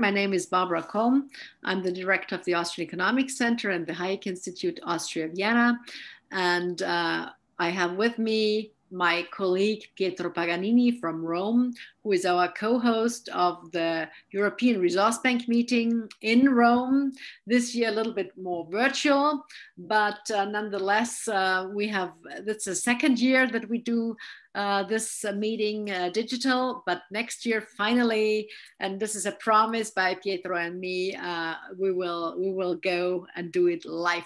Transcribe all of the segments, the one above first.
My name is Barbara Kolm. I'm the director of the Austrian Economics Center and the Hayek Institute Austria Vienna. And uh, I have with me my colleague Pietro Paganini from Rome, who is our co-host of the European Resource Bank meeting in Rome. This year a little bit more virtual, but uh, nonetheless, uh, we have, that's the second year that we do uh, this uh, meeting uh, digital, but next year finally, and this is a promise by Pietro and me, uh, we will we will go and do it live.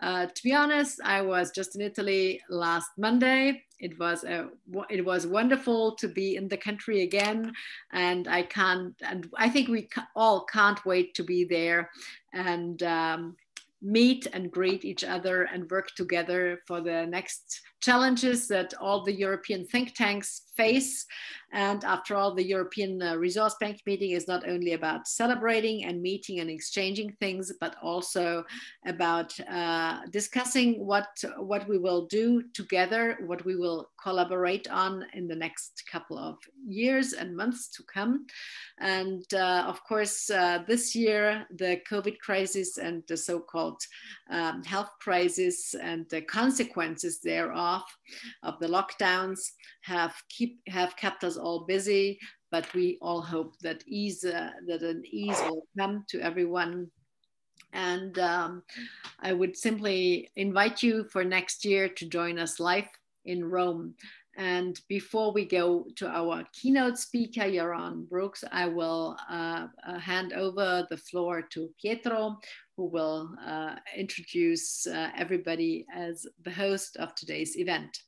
Uh, to be honest, I was just in Italy last Monday. It was a, it was wonderful to be in the country again, and I can't and I think we all can't wait to be there and um, meet and greet each other and work together for the next challenges that all the European think tanks face. And after all, the European uh, Resource Bank meeting is not only about celebrating and meeting and exchanging things, but also about uh, discussing what, what we will do together, what we will collaborate on in the next couple of years and months to come. And uh, of course, uh, this year, the COVID crisis and the so-called um, health crisis and the consequences thereof of the lockdowns have keep have kept us all busy. But we all hope that ease uh, that an ease will come to everyone. And um, I would simply invite you for next year to join us live in Rome. And before we go to our keynote speaker, Yaron Brooks, I will uh, uh, hand over the floor to Pietro, who will uh, introduce uh, everybody as the host of today's event.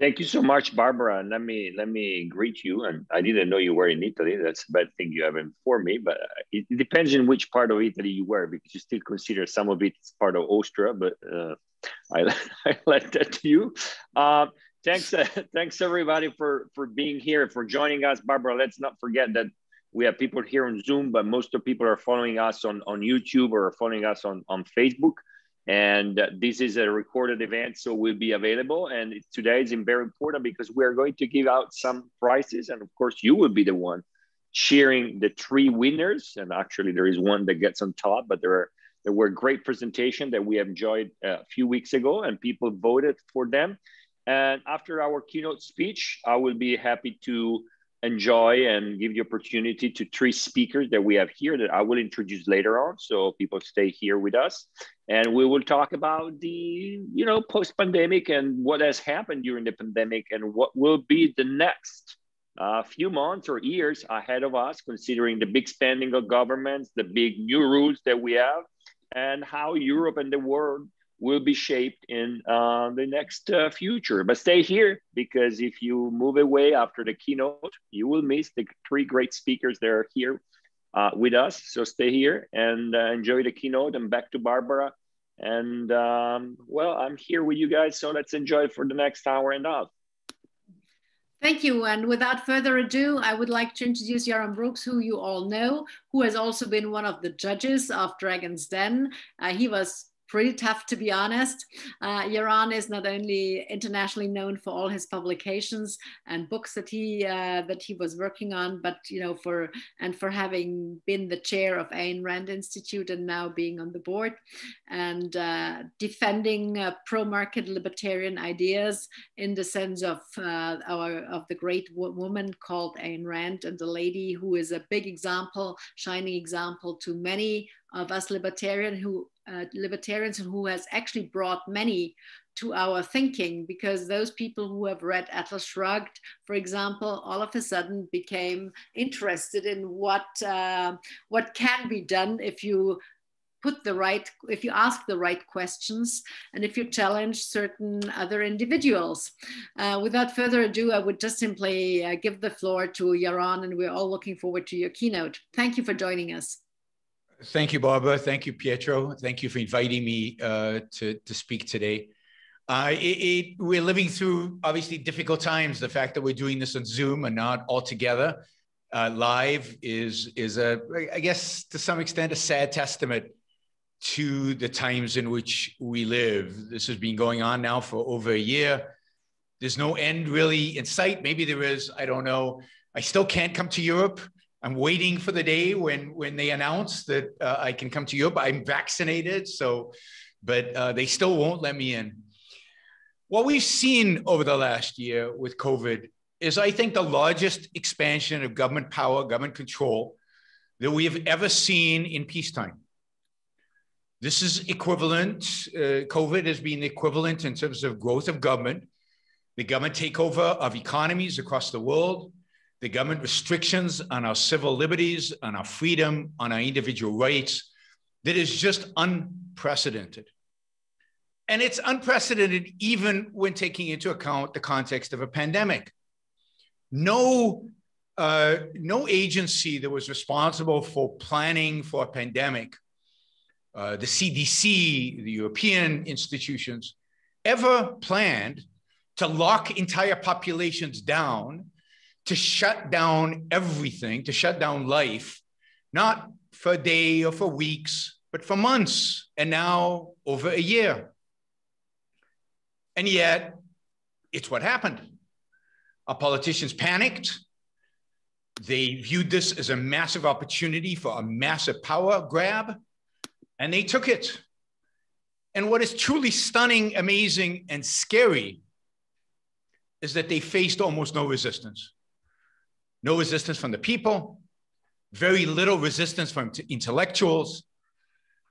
Thank you so much, Barbara. And let me let me greet you. And I didn't know you were in Italy. That's a bad thing you haven't informed me. But it, it depends in which part of Italy you were, because you still consider some of it as part of Austria. But uh, I I let that to you. Uh, thanks, uh, thanks everybody for for being here, for joining us, Barbara. Let's not forget that we have people here on Zoom, but most of people are following us on on YouTube or following us on on Facebook. And uh, this is a recorded event, so we'll be available. And today is very important because we are going to give out some prizes. And of course, you will be the one cheering the three winners. And actually, there is one that gets on top, but there are there were great presentation that we enjoyed a few weeks ago, and people voted for them. And after our keynote speech, I will be happy to enjoy and give the opportunity to three speakers that we have here that I will introduce later on. So people stay here with us and we will talk about the, you know, post-pandemic and what has happened during the pandemic and what will be the next uh, few months or years ahead of us, considering the big spending of governments, the big new rules that we have, and how Europe and the world will be shaped in uh, the next uh, future. But stay here because if you move away after the keynote, you will miss the three great speakers that are here uh, with us. So stay here and uh, enjoy the keynote. And back to Barbara. And um, well, I'm here with you guys. So let's enjoy for the next hour and a half. Thank you. And without further ado, I would like to introduce Yaron Brooks, who you all know, who has also been one of the judges of Dragon's Den. Uh, he was pretty tough to be honest. Uh, Yaron is not only internationally known for all his publications and books that he uh, that he was working on, but you know for and for having been the chair of Ayn Rand Institute and now being on the board and uh, defending uh, pro-market libertarian ideas in the sense of uh, our of the great woman called Ayn Rand and the lady who is a big example, shining example to many of us libertarian who uh, libertarians who has actually brought many to our thinking because those people who have read Atlas Shrugged, for example, all of a sudden became interested in what uh, what can be done if you put the right if you ask the right questions and if you challenge certain other individuals. Uh, without further ado i would just simply uh, give the floor to yaron and we're all looking forward to your keynote. Thank you for joining us Thank you, Barbara. Thank you, Pietro. Thank you for inviting me uh, to, to speak today. Uh, it, it, we're living through obviously difficult times. The fact that we're doing this on Zoom and not all together uh, live is, is a, I guess, to some extent, a sad testament to the times in which we live. This has been going on now for over a year. There's no end really in sight. Maybe there is, I don't know. I still can't come to Europe. I'm waiting for the day when when they announce that uh, I can come to Europe. I'm vaccinated, so but uh, they still won't let me in. What we've seen over the last year with COVID is, I think, the largest expansion of government power, government control that we have ever seen in peacetime. This is equivalent, uh, COVID has been equivalent in terms of growth of government, the government takeover of economies across the world, the government restrictions on our civil liberties, on our freedom, on our individual rights, that is just unprecedented. And it's unprecedented even when taking into account the context of a pandemic. No, uh, no agency that was responsible for planning for a pandemic, uh, the CDC, the European institutions, ever planned to lock entire populations down to shut down everything, to shut down life, not for a day or for weeks, but for months, and now over a year. And yet, it's what happened. Our politicians panicked. They viewed this as a massive opportunity for a massive power grab, and they took it. And what is truly stunning, amazing, and scary is that they faced almost no resistance no resistance from the people, very little resistance from intellectuals.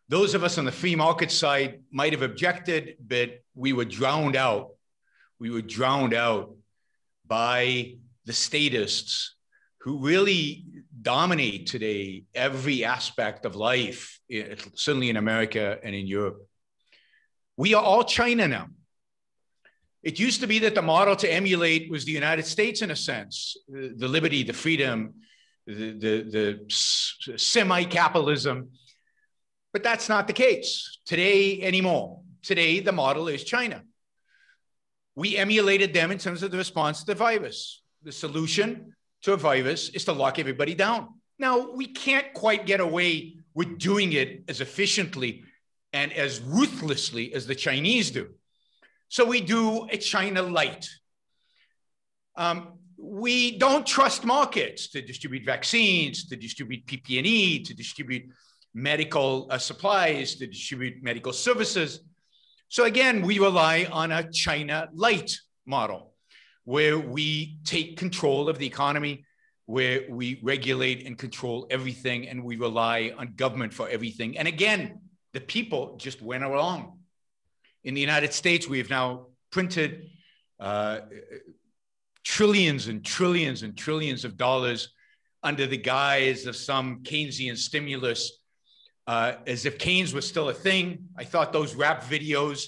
Those of us on the free market side might have objected, but we were drowned out. We were drowned out by the statists who really dominate today every aspect of life, certainly in America and in Europe. We are all China now. It used to be that the model to emulate was the United States in a sense, uh, the, liberty, the freedom, the, the, the semi capitalism. But that's not the case today anymore. Today, the model is China. We emulated them in terms of the response to the virus. The solution to a virus is to lock everybody down. Now, we can't quite get away with doing it as efficiently and as ruthlessly as the Chinese do. So we do a China light. Um, we don't trust markets to distribute vaccines, to distribute PPE, to distribute medical uh, supplies, to distribute medical services. So again, we rely on a China light model where we take control of the economy, where we regulate and control everything, and we rely on government for everything. And again, the people just went along in the United States, we have now printed uh, trillions and trillions and trillions of dollars under the guise of some Keynesian stimulus, uh, as if Keynes was still a thing. I thought those rap videos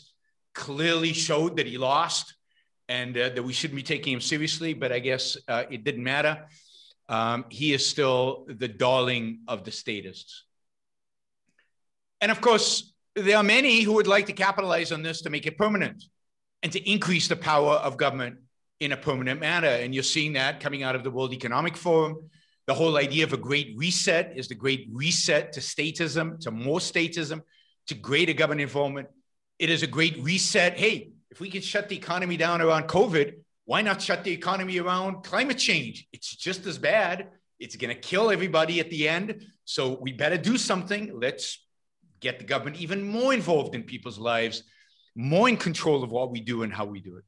clearly showed that he lost and uh, that we shouldn't be taking him seriously, but I guess uh, it didn't matter. Um, he is still the darling of the statists. And of course, there are many who would like to capitalize on this to make it permanent and to increase the power of government in a permanent manner. And you're seeing that coming out of the World Economic Forum. The whole idea of a great reset is the great reset to statism, to more statism, to greater government involvement. It is a great reset. Hey, if we can shut the economy down around COVID, why not shut the economy around climate change? It's just as bad. It's going to kill everybody at the end. So we better do something. Let's get the government even more involved in people's lives, more in control of what we do and how we do it.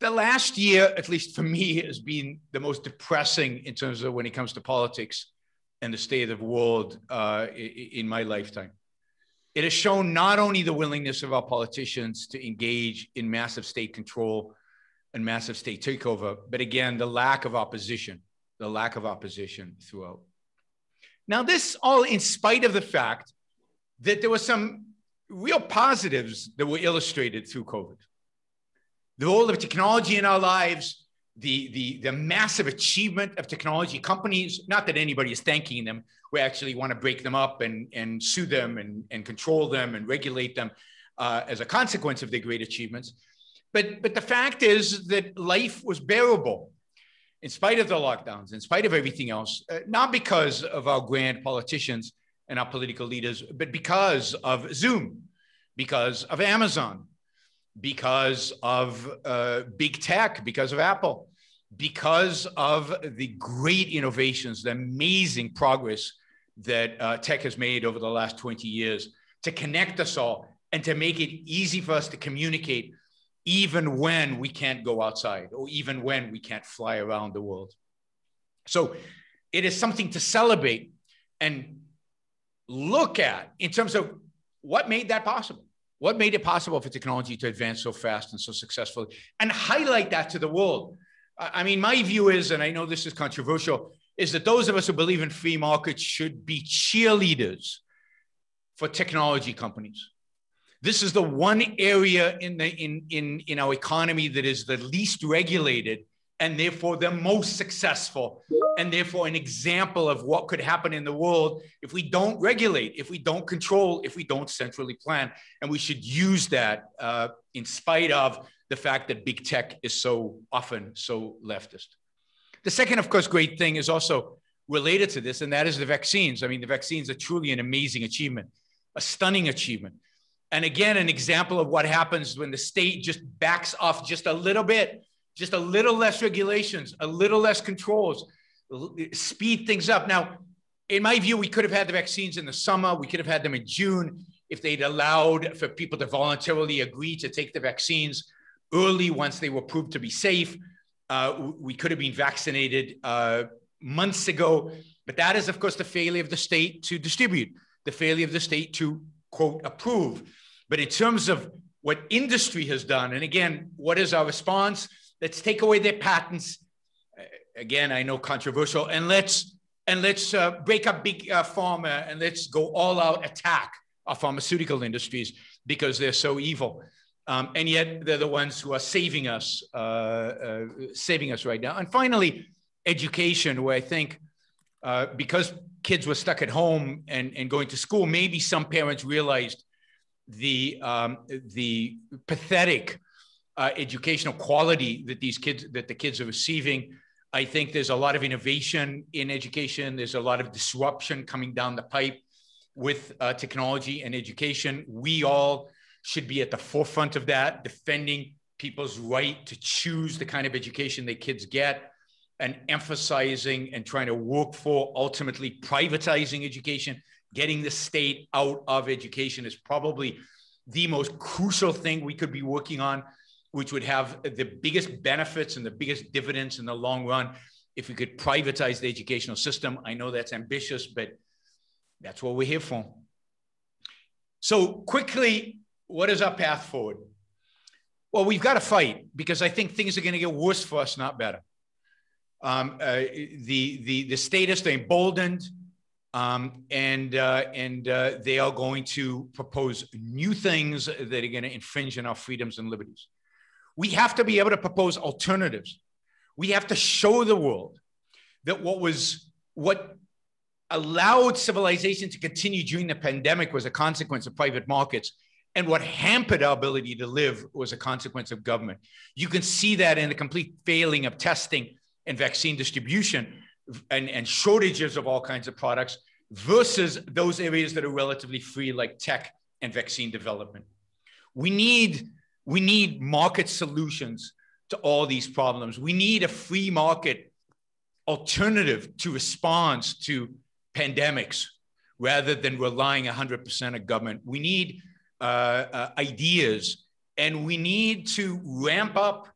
The last year, at least for me, has been the most depressing in terms of when it comes to politics and the state of the world uh, in my lifetime. It has shown not only the willingness of our politicians to engage in massive state control and massive state takeover, but again, the lack of opposition, the lack of opposition throughout. Now, this all in spite of the fact that there were some real positives that were illustrated through COVID. The role of technology in our lives, the, the, the massive achievement of technology companies, not that anybody is thanking them, we actually want to break them up and, and sue them and, and control them and regulate them uh, as a consequence of their great achievements. But, but the fact is that life was bearable in spite of the lockdowns, in spite of everything else, uh, not because of our grand politicians and our political leaders, but because of Zoom, because of Amazon, because of uh, big tech, because of Apple, because of the great innovations, the amazing progress that uh, tech has made over the last 20 years to connect us all and to make it easy for us to communicate even when we can't go outside or even when we can't fly around the world. So it is something to celebrate and look at in terms of what made that possible. What made it possible for technology to advance so fast and so successfully and highlight that to the world? I mean, my view is, and I know this is controversial, is that those of us who believe in free markets should be cheerleaders for technology companies. This is the one area in, the, in, in, in our economy that is the least regulated and therefore the most successful and therefore an example of what could happen in the world if we don't regulate, if we don't control, if we don't centrally plan. And we should use that uh, in spite of the fact that big tech is so often so leftist. The second, of course, great thing is also related to this, and that is the vaccines. I mean, the vaccines are truly an amazing achievement, a stunning achievement. And again, an example of what happens when the state just backs off just a little bit, just a little less regulations, a little less controls, speed things up. Now, in my view, we could have had the vaccines in the summer, we could have had them in June if they'd allowed for people to voluntarily agree to take the vaccines early once they were proved to be safe. Uh, we could have been vaccinated uh, months ago, but that is, of course, the failure of the state to distribute, the failure of the state to, quote, approve. But in terms of what industry has done, and again, what is our response? Let's take away their patents. Again, I know controversial, and let's and let's uh, break up big uh, pharma and let's go all out attack our pharmaceutical industries because they're so evil. Um, and yet they're the ones who are saving us, uh, uh, saving us right now. And finally, education, where I think uh, because kids were stuck at home and, and going to school, maybe some parents realized the um, the pathetic uh, educational quality that these kids that the kids are receiving. I think there's a lot of innovation in education. There's a lot of disruption coming down the pipe with uh, technology and education. We all should be at the forefront of that, defending people's right to choose the kind of education their kids get and emphasizing and trying to work for ultimately privatizing education, getting the state out of education is probably the most crucial thing we could be working on, which would have the biggest benefits and the biggest dividends in the long run if we could privatize the educational system. I know that's ambitious, but that's what we're here for. So, quickly, what is our path forward? Well, we've got to fight because I think things are going to get worse for us, not better. Um, uh, the, the, the statists are emboldened um, and, uh, and uh, they are going to propose new things that are going to infringe on our freedoms and liberties. We have to be able to propose alternatives. We have to show the world that what was what allowed civilization to continue during the pandemic was a consequence of private markets and what hampered our ability to live was a consequence of government. You can see that in the complete failing of testing and vaccine distribution and, and shortages of all kinds of products versus those areas that are relatively free, like tech and vaccine development. We need, we need market solutions to all these problems. We need a free market alternative to response to pandemics rather than relying 100% on government. We need uh, uh, ideas. And we need to ramp up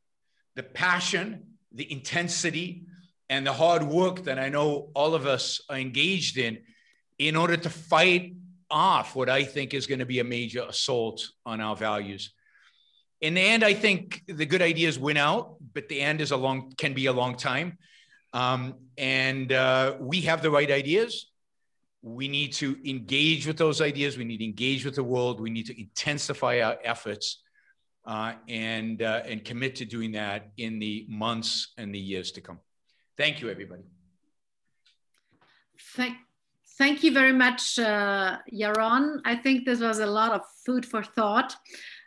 the passion, the intensity, and the hard work that I know all of us are engaged in in order to fight off what I think is going to be a major assault on our values. In the end, I think the good ideas win out, but the end is a long can be a long time. Um, and uh, we have the right ideas we need to engage with those ideas. We need to engage with the world. We need to intensify our efforts uh, and, uh, and commit to doing that in the months and the years to come. Thank you, everybody. Thank, thank you very much, uh, Yaron. I think this was a lot of food for thought.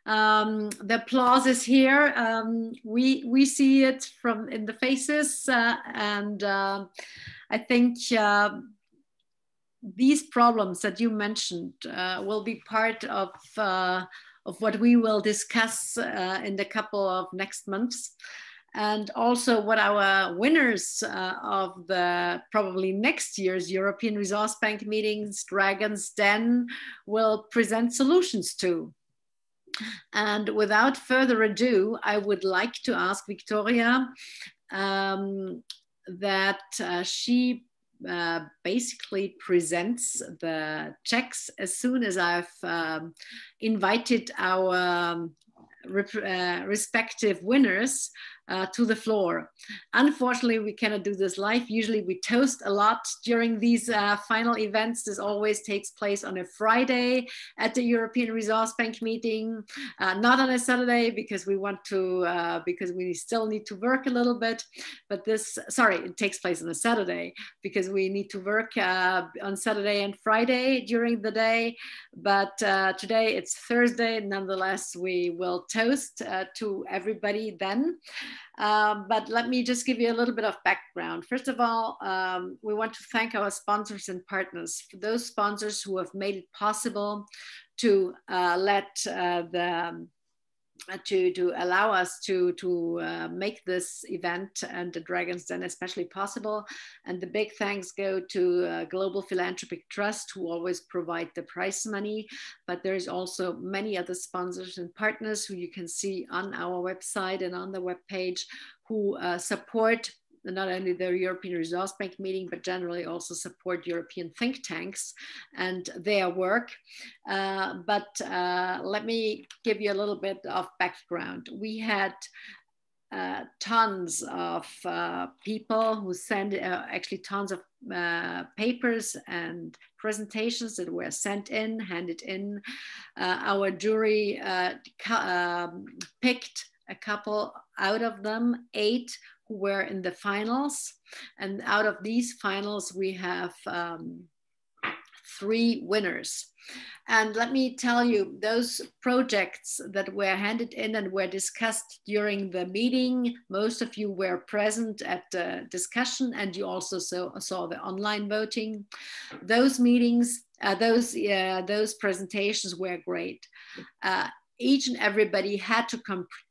Um, the applause is here. Um, we we see it from in the faces, uh, and uh, I think uh, these problems that you mentioned uh, will be part of, uh, of what we will discuss uh, in the couple of next months. And also what our winners uh, of the probably next year's European Resource Bank meetings, Dragons Den, will present solutions to. And without further ado, I would like to ask Victoria um, that uh, she uh, basically presents the checks as soon as I've um, invited our um, uh, respective winners uh, to the floor. Unfortunately, we cannot do this live. Usually we toast a lot during these uh, final events. This always takes place on a Friday at the European Resource Bank meeting, uh, not on a Saturday because we want to, uh, because we still need to work a little bit. But this, sorry, it takes place on a Saturday because we need to work uh, on Saturday and Friday during the day. But uh, today it's Thursday. Nonetheless, we will toast to everybody then. Um, but let me just give you a little bit of background. First of all, um, we want to thank our sponsors and partners, for those sponsors who have made it possible to uh, let uh, the uh, to, to allow us to, to uh, make this event and the Dragons Den especially possible. And the big thanks go to uh, Global Philanthropic Trust, who always provide the prize money. But there's also many other sponsors and partners who you can see on our website and on the webpage who uh, support not only the European Resource Bank meeting, but generally also support European think tanks and their work. Uh, but uh, let me give you a little bit of background. We had uh, tons of uh, people who sent uh, actually tons of uh, papers and presentations that were sent in, handed in. our jury um, picked a couple out of them, eight were in the finals. And out of these finals, we have um, three winners. And let me tell you, those projects that were handed in and were discussed during the meeting, most of you were present at the discussion and you also saw, saw the online voting. Those meetings, uh, those, uh, those presentations were great. Uh, each and everybody had to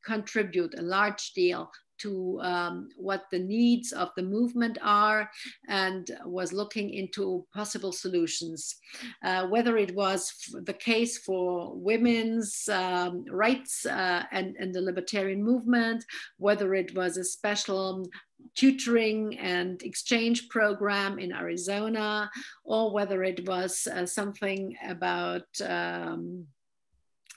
contribute a large deal to um, what the needs of the movement are and was looking into possible solutions. Uh, whether it was the case for women's um, rights uh, and, and the libertarian movement, whether it was a special tutoring and exchange program in Arizona, or whether it was uh, something about um,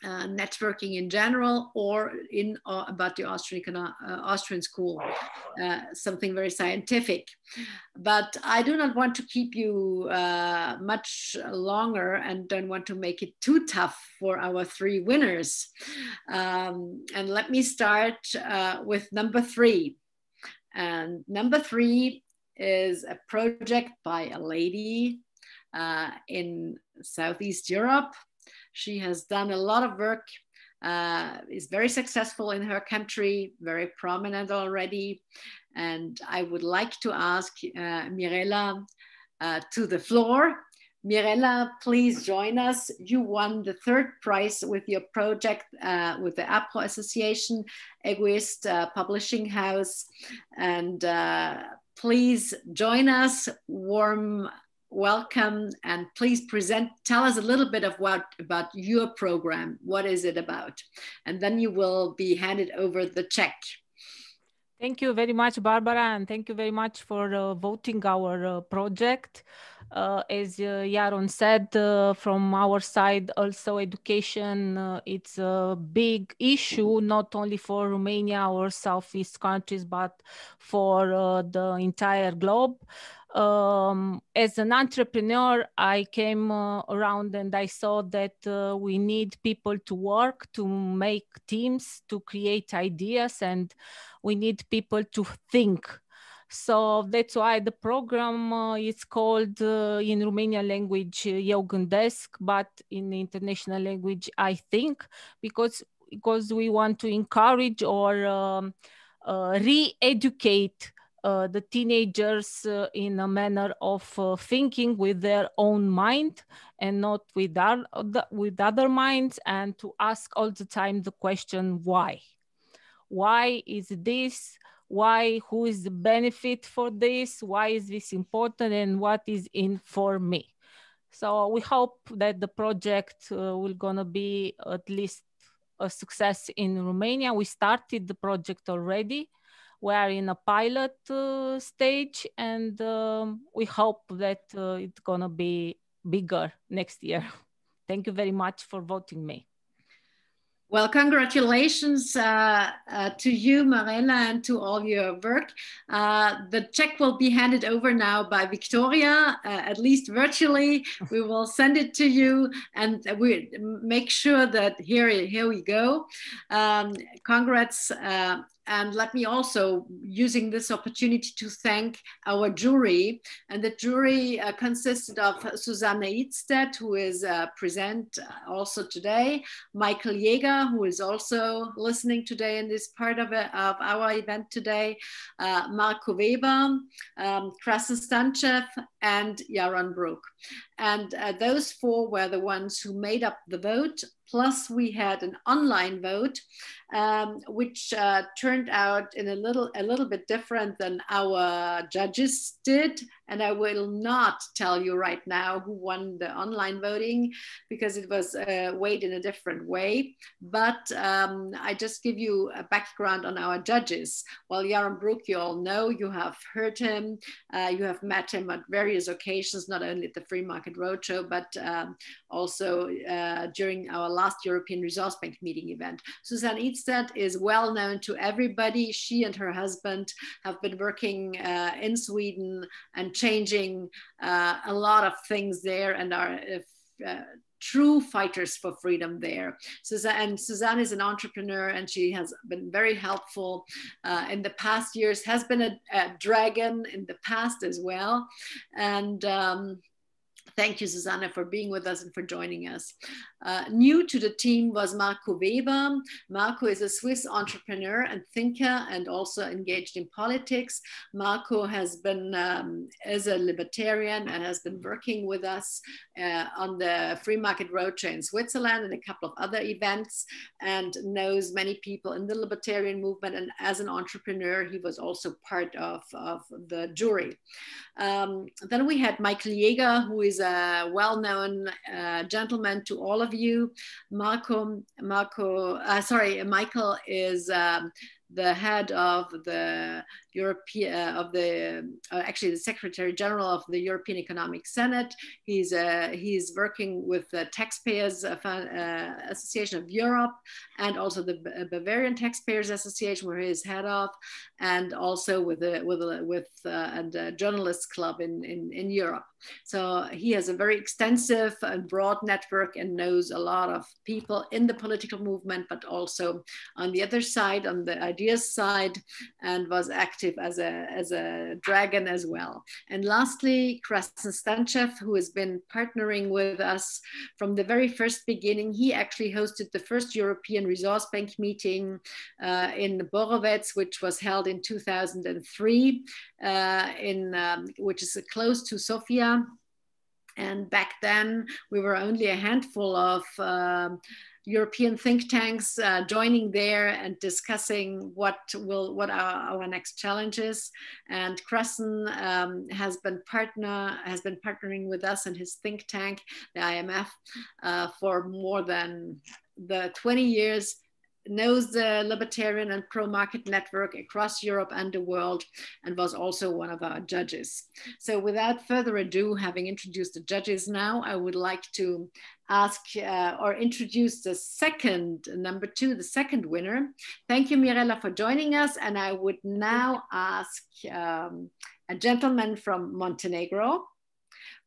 uh, networking in general or in uh, about the Austrian, uh, Austrian school, uh, something very scientific. But I do not want to keep you uh, much longer and don't want to make it too tough for our three winners. Um, and let me start uh, with number three. And number three is a project by a lady in Southeast Europe she has done a lot of work, uh, is very successful in her country, very prominent already. And I would like to ask uh, Mirella uh, to the floor. Mirella, please join us. You won the third prize with your project uh, with the APRO Association, Egoist uh, Publishing House. And uh, please join us. Warm welcome and please present tell us a little bit of what about your program. What is it about? And then you will be handed over the check. Thank you very much barbara and thank you very much for uh, voting our uh, project. Uh, as uh, Yaron said, uh, from our side, also education, uh, it's a big issue, not only for Romania or Southeast countries, but for uh, the entire globe um, as an entrepreneur, I came uh, around and I saw that uh, we need people to work, to make teams, to create ideas, and we need people to think. So that's why the program uh, is called uh, in Romanian language uh, Eu but in international language I think, because because we want to encourage or um, uh, re-educate uh, the teenagers uh, in a manner of uh, thinking with their own mind and not with, our, with other minds and to ask all the time the question why why is this why, who is the benefit for this, why is this important, and what is in for me. So we hope that the project uh, will gonna be at least a success in Romania. We started the project already. We are in a pilot uh, stage, and um, we hope that uh, it's gonna be bigger next year. Thank you very much for voting me. Well, congratulations uh, uh, to you, Marella, and to all your work. Uh, the check will be handed over now by Victoria, uh, at least virtually. We will send it to you and we make sure that here, here we go. Um, congrats uh, and let me also, using this opportunity to thank our jury. And the jury uh, consisted of Susanne Ydstedt, who is uh, present uh, also today, Michael Jäger, who is also listening today in this part of, it, of our event today, uh, Marco Weber, um, Stanchev, and Yaron Brook. And uh, those four were the ones who made up the vote. Plus, we had an online vote um, which uh, turned out in a little a little bit different than our judges did. And I will not tell you right now who won the online voting because it was uh, weighed in a different way. But um, I just give you a background on our judges. Well, Yaron Brook, you all know, you have heard him, uh, you have met him at various occasions, not only at the Free Market Roadshow, but um, also uh, during our last European Resource Bank meeting event. Susanne Ydstedt is well known to everybody. She and her husband have been working uh, in Sweden and changing uh, a lot of things there and are uh, true fighters for freedom there. Susanne, and Susanne is an entrepreneur and she has been very helpful uh, in the past years, has been a, a, dragon in the past as well. And um, Thank you, Susanna, for being with us and for joining us. Uh, new to the team was Marco Weber. Marco is a Swiss entrepreneur and thinker and also engaged in politics. Marco has been, um, as a libertarian and has been working with us uh, on the Free Market Roadshow in Switzerland and a couple of other events and knows many people in the libertarian movement. And as an entrepreneur, he was also part of, of the jury. Um, then we had Michael Jäger, who is a well-known uh, gentleman to all of you. Marco, Marco, uh, sorry, Michael is um, the head of the European uh, of the uh, actually the Secretary General of the European Economic Senate. He's uh, he's working with the Taxpayers uh, uh, Association of Europe and also the Bavarian Taxpayers Association, where he's head of, and also with the with the, with and Journalists Club in, in in Europe. So he has a very extensive and broad network and knows a lot of people in the political movement, but also on the other side, on the ideas side, and was active as a, as a dragon as well. And lastly, Krasen Stanchev, who has been partnering with us from the very first beginning. He actually hosted the first European Resource Bank meeting uh, in Borovets, which was held in 2003, uh, in, um, which is close to Sofia and back then, we were only a handful of um, European think tanks uh, joining there and discussing what will what are our next challenges. And Krasen um, has been partner has been partnering with us and his think tank, the IME, uh, for more than the 20 years knows the libertarian and pro-market network across Europe and the world and was also one of our judges. So without further ado, having introduced the judges now, I would like to ask uh, or introduce the second, number two, the second winner. Thank you, Mirella, for joining us. And I would now ask um, a gentleman from Montenegro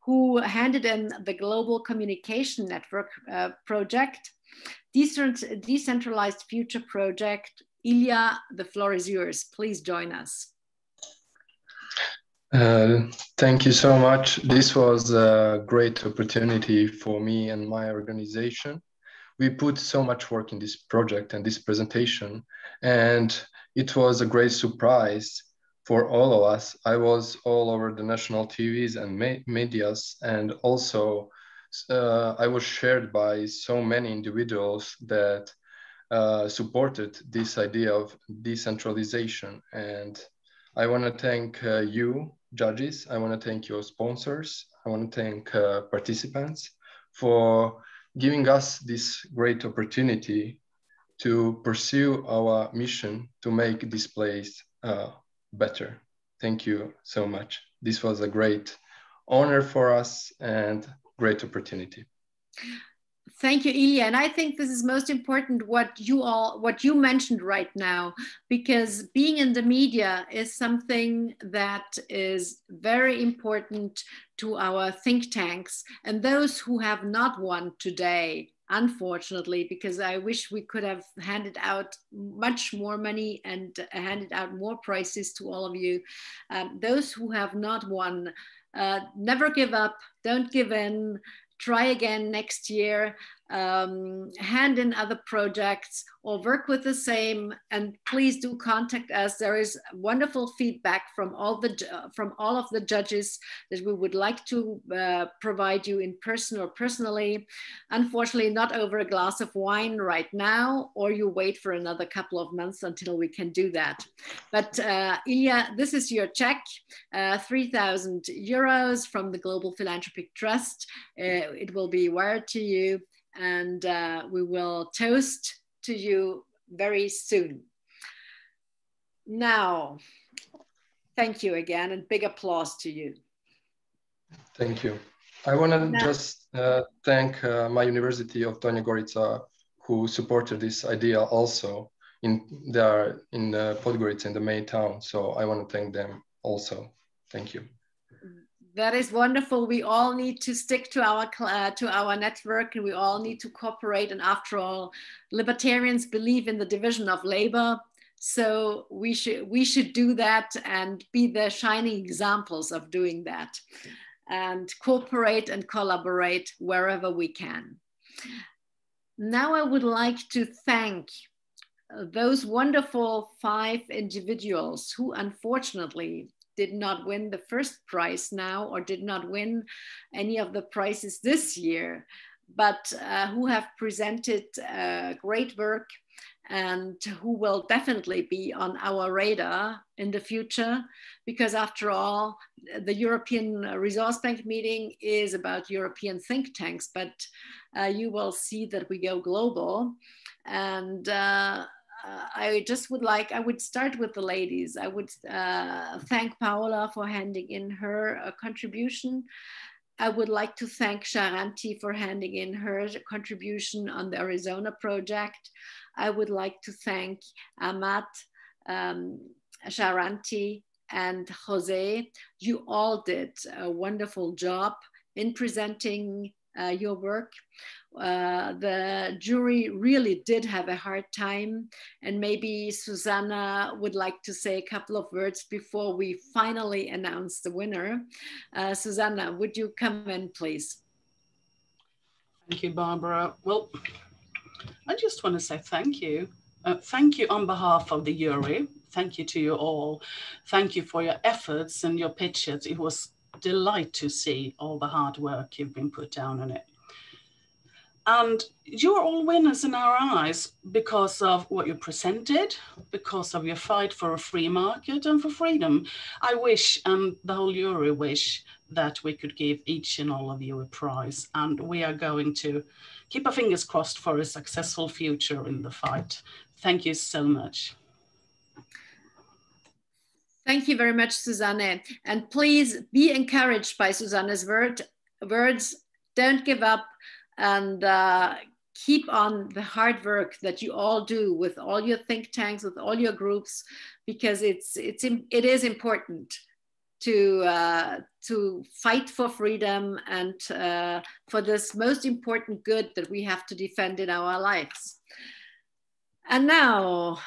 who handed in the Global Communication Network uh, project Decentralized Future Project. Ilya, the floor is yours. Please join us. Uh, thank you so much. This was a great opportunity for me and my organization. We put so much work in this project and this presentation, and it was a great surprise for all of us. I was all over the national TVs and medias, and also uh, I was shared by so many individuals that uh, supported this idea of decentralization. And I want to thank uh, you, judges. I want to thank your sponsors. I want to thank uh, participants for giving us this great opportunity to pursue our mission to make this place uh, better. Thank you so much. This was a great honor for us and great opportunity. Thank you, Ilya. And I think this is most important what you all what you mentioned right now, because being in the media is something that is very important to our think tanks and those who have not one today unfortunately, because I wish we could have handed out much more money and handed out more prizes to all of you. Um, those who have not won, uh, never give up, don't give in, try again next year um, hand in other projects or work with the same. And please do contact us. There is wonderful feedback from all the from all of the judges that we would like to uh, provide you in person or personally. Unfortunately not over a glass of wine right now or you wait for another couple of months until we can do that. But uh, Ilya this is your check uh, 3000 euros from the global philanthropic trust. Uh, it will be wired to you and uh, we will toast to you very soon. Now, thank you again and big applause to you. Thank you. I want to just uh, thank uh, my University of Donja Gorica who supported this idea also in there in uh, Podgorica in the main town. So I want to thank them also. Thank you. That is wonderful. We all need to stick to our uh, to our network, and we all need to cooperate. And after all, libertarians believe in the division of labor, so we should we should do that and be the shining examples of doing that, and cooperate and collaborate wherever we can. Now, I would like to thank those wonderful five individuals who unfortunately did not win the first prize now or did not win any of the prizes this year, but uh, who have presented uh, great work and who will definitely be on our radar in the future because after all the european resource bank meeting is about european think tanks but uh, you will see that we go global and uh, I just would like, I would start with the ladies. I would uh, thank Paola for handing in her uh, contribution. I would like to thank Sharanti for handing in her contribution on the Arizona project. I would like to thank Amat, um, Sharanti, and Jose. You all did a wonderful job in presenting uh, your work. Uh, the jury really did have a hard time, and maybe Susanna would like to say a couple of words before we finally announce the winner. Uh, Susanna, would you come in, please? Thank you, Barbara. Well, I just want to say thank you. Uh, thank you on behalf of the jury. Thank you to you all. Thank you for your efforts and your pitches. It was delight to see all the hard work you've been put down on it. And you're all winners in our eyes because of what you presented, because of your fight for a free market and for freedom. I wish, and the whole jury wish, that we could give each and all of you a prize. And we are going to keep our fingers crossed for a successful future in the fight. Thank you so much. Thank you very much, Susanne. And please be encouraged by Susanne's word, words. Don't give up and uh, keep on the hard work that you all do with all your think tanks, with all your groups, because it's, it's, it is important to, uh, to fight for freedom and uh, for this most important good that we have to defend in our lives. And now,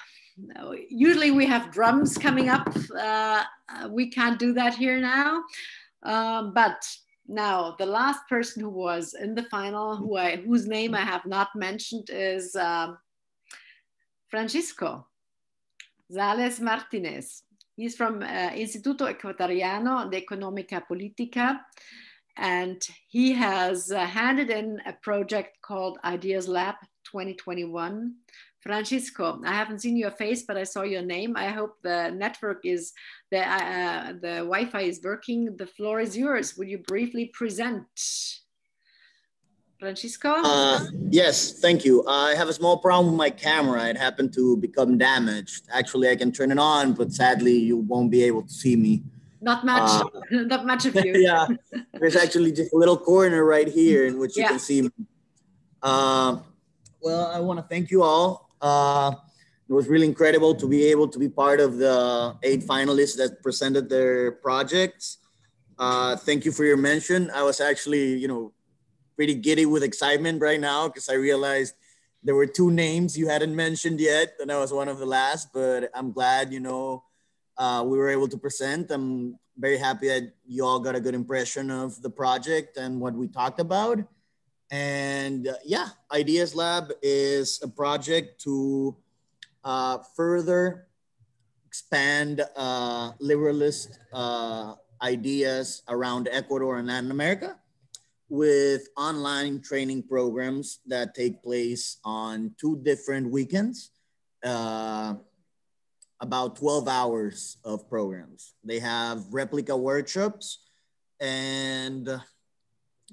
usually we have drums coming up. Uh, we can't do that here now. Um, but now the last person who was in the final, who I, whose name I have not mentioned, is um, Francisco Zales Martinez. He's from uh, Instituto Ecuatoriano de Economica Politica, and he has uh, handed in a project called Ideas Lab 2021 Francisco, I haven't seen your face, but I saw your name. I hope the network is, the, uh, the Wi-Fi is working. The floor is yours. Would you briefly present? Francisco? Uh, yes, thank you. I have a small problem with my camera. It happened to become damaged. Actually, I can turn it on, but sadly, you won't be able to see me. Not much, uh, not much of you. yeah, there's actually just a little corner right here in which you yeah. can see me. Uh, well, I want to thank you all. Uh, it was really incredible to be able to be part of the eight finalists that presented their projects. Uh, thank you for your mention. I was actually, you know, pretty giddy with excitement right now because I realized there were two names you hadn't mentioned yet, and I was one of the last. But I'm glad, you know, uh, we were able to present. I'm very happy that you all got a good impression of the project and what we talked about. And uh, yeah, Ideas Lab is a project to uh, further expand uh, liberalist uh, ideas around Ecuador and Latin America with online training programs that take place on two different weekends, uh, about 12 hours of programs. They have replica workshops and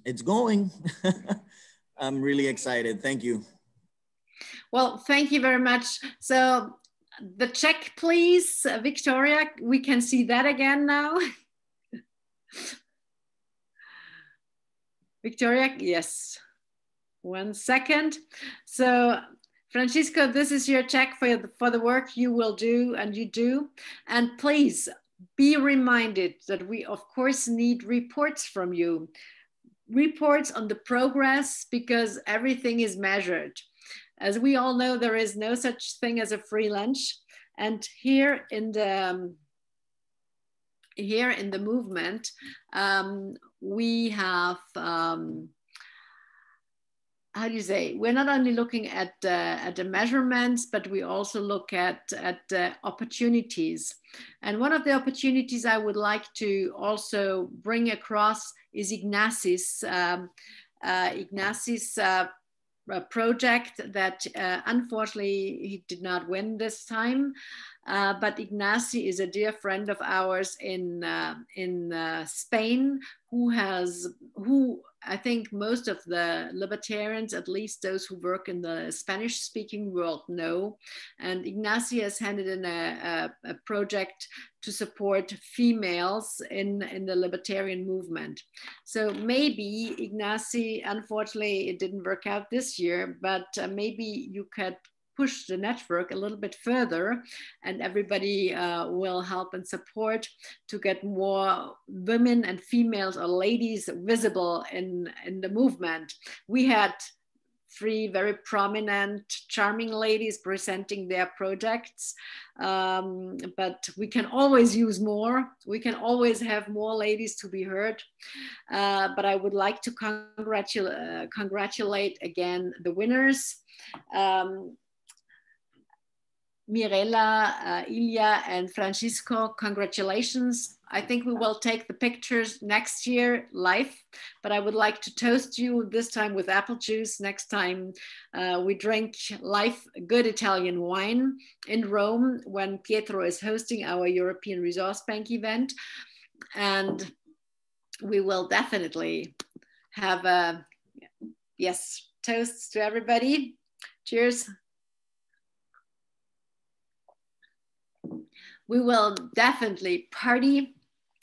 it's going. I'm really excited. Thank you. Well, thank you very much. So the check, please, uh, Victoria, we can see that again now. Victoria, yes. One second. So Francisco, this is your check for, for the work you will do and you do. And please be reminded that we of course need reports from you. Reports on the progress because everything is measured. As we all know, there is no such thing as a free lunch. And here in the um, here in the movement, um, we have, um, how do you say, we're not only looking at, uh, at the measurements, but we also look at, at uh, opportunities. And one of the opportunities I would like to also bring across is Ignacy's, um, uh, uh, project that uh, unfortunately he did not win this time. Uh, but Ignacy is a dear friend of ours in in Spain, who has who I think most of the libertarians, at least those who work in the Spanish-speaking world, know. And Ignacy has handed in a, a, a project to support females in, in the libertarian movement. So maybe Ignacy, unfortunately, it didn't work out this year, but uh, maybe you could push the network a little bit further and everybody uh, will help and support to get more women and females or ladies visible in, in the movement. We had three very prominent, charming ladies presenting their projects. Um, but we can always use more. We can always have more ladies to be heard. Uh, but I would like to congratulate, uh, congratulate again the winners. Um, Mirella, uh, Ilya, and Francisco, congratulations. I think we will take the pictures next year live, but I would like to toast you this time with apple juice. Next time uh, we drink live good Italian wine in Rome when Pietro is hosting our European Resource Bank event. And we will definitely have a, yes, toasts to everybody. Cheers. We will definitely party.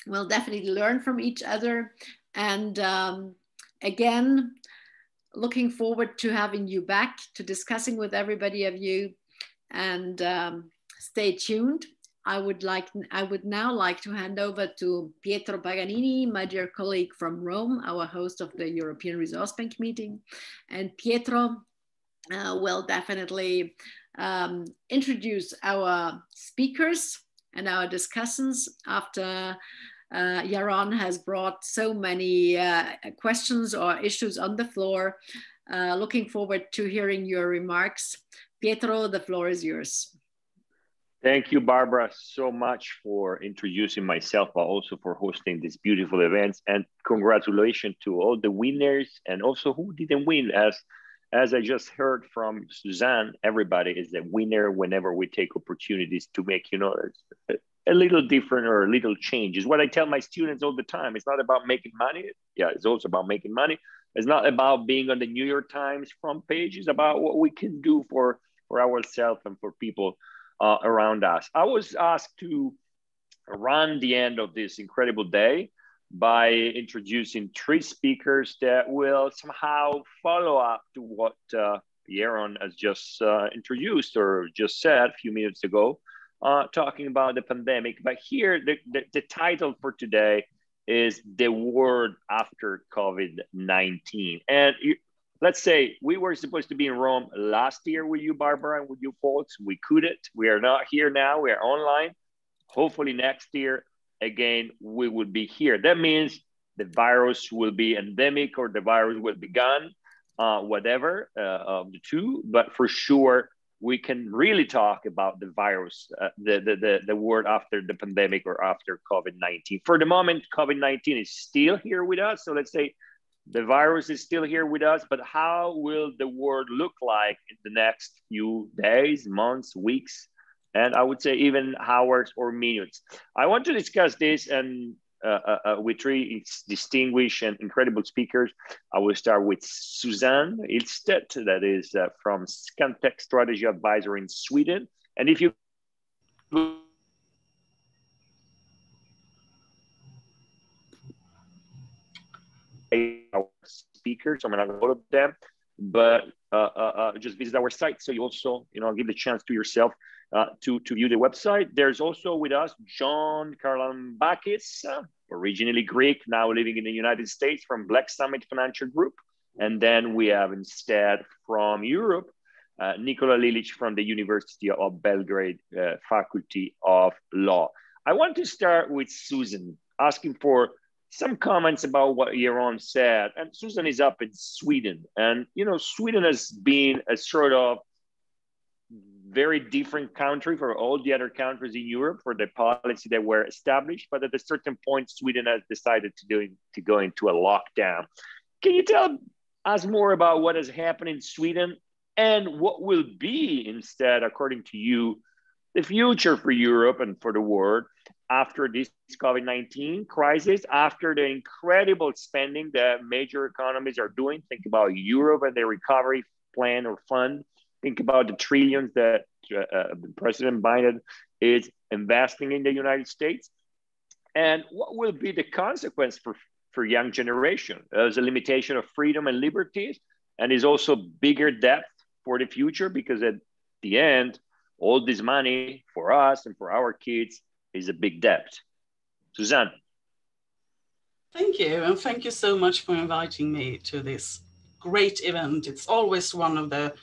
We'll definitely learn from each other. And um, again, looking forward to having you back, to discussing with everybody of you. And um, stay tuned. I would like, I would now like to hand over to Pietro Paganini, my dear colleague from Rome, our host of the European Resource Bank meeting. And Pietro uh, will definitely um, introduce our speakers and our discussions after uh, Yaron has brought so many uh, questions or issues on the floor. Uh, looking forward to hearing your remarks. Pietro, the floor is yours. Thank you, Barbara, so much for introducing myself, but also for hosting these beautiful events. And congratulations to all the winners and also who didn't win, as as I just heard from Susanne, everybody is a winner whenever we take opportunities to make, you know, a, little different or a little change. Is what I tell my students all the time. It's not about making money. Yeah, it's also about making money. It's not about being on the New York Times front page. It's about what we can do for for ourselves and for people uh, around us. I was asked to run the end of this incredible day by introducing three speakers that will somehow follow up to what uh, Yaron has just uh, introduced or just said a few minutes ago, uh, talking about the pandemic. But here, the, the, the title for today is The World After COVID 19. And you, let's say we were supposed to be in Rome last year with you, Barbara, and with you folks. We couldn't. We are not here now. We are online. Hopefully, next year again, we will be here. That means the virus will be endemic or the virus will be gone, uh, whatever uh, of the two. But for sure, we can really talk about the virus, uh, the, the, the, the word after the pandemic or after COVID 19. For the moment, COVID 19 is still here with us. So let's say the virus is still here with us, but how will the world look like in the next few days, months, weeks? And I would say even hours or minutes. I want to discuss this and uh, uh, uh, with three distinguished and incredible speakers. I will start with Susanne Ydstedt, that is uh, from Scantech Strategy Advisor in Sweden. And if you our speakers, I'm going to go to them, but uh, uh, just visit our site. So you also, you know, give the chance to yourself uh, to, to view the website. There's also with us John Charalambakis, originally Greek, now living in the United States from Blacksummit Financial Group. And then we have instead from Europe, uh, Nikola Ilić from the University of Belgrade uh, Faculty of Law. I want to start with Susan, asking for some comments about what Yaron said. And Susan is up in Sweden. And, you know, Sweden has been a sort of very different country for all the other countries in Europe for the policy that were established. But at a certain point, Sweden has decided to do to go into a lockdown. Can you tell us more about what has happened in Sweden and what will be instead, according to you, the future for Europe and for the world after this COVID 19 crisis, after the incredible spending that major economies are doing? Think about Europe and their recovery plan or fund Think about the trillions that uh, uh, President Biden is investing in the United States. And what will be the consequence for, for young generation? There's a limitation of freedom and liberties, and is also bigger debt for the future because at the end, all this money for us and for our kids is a big debt. Susanne. Thank you, and thank you so much for inviting me to this great event. It's always one of the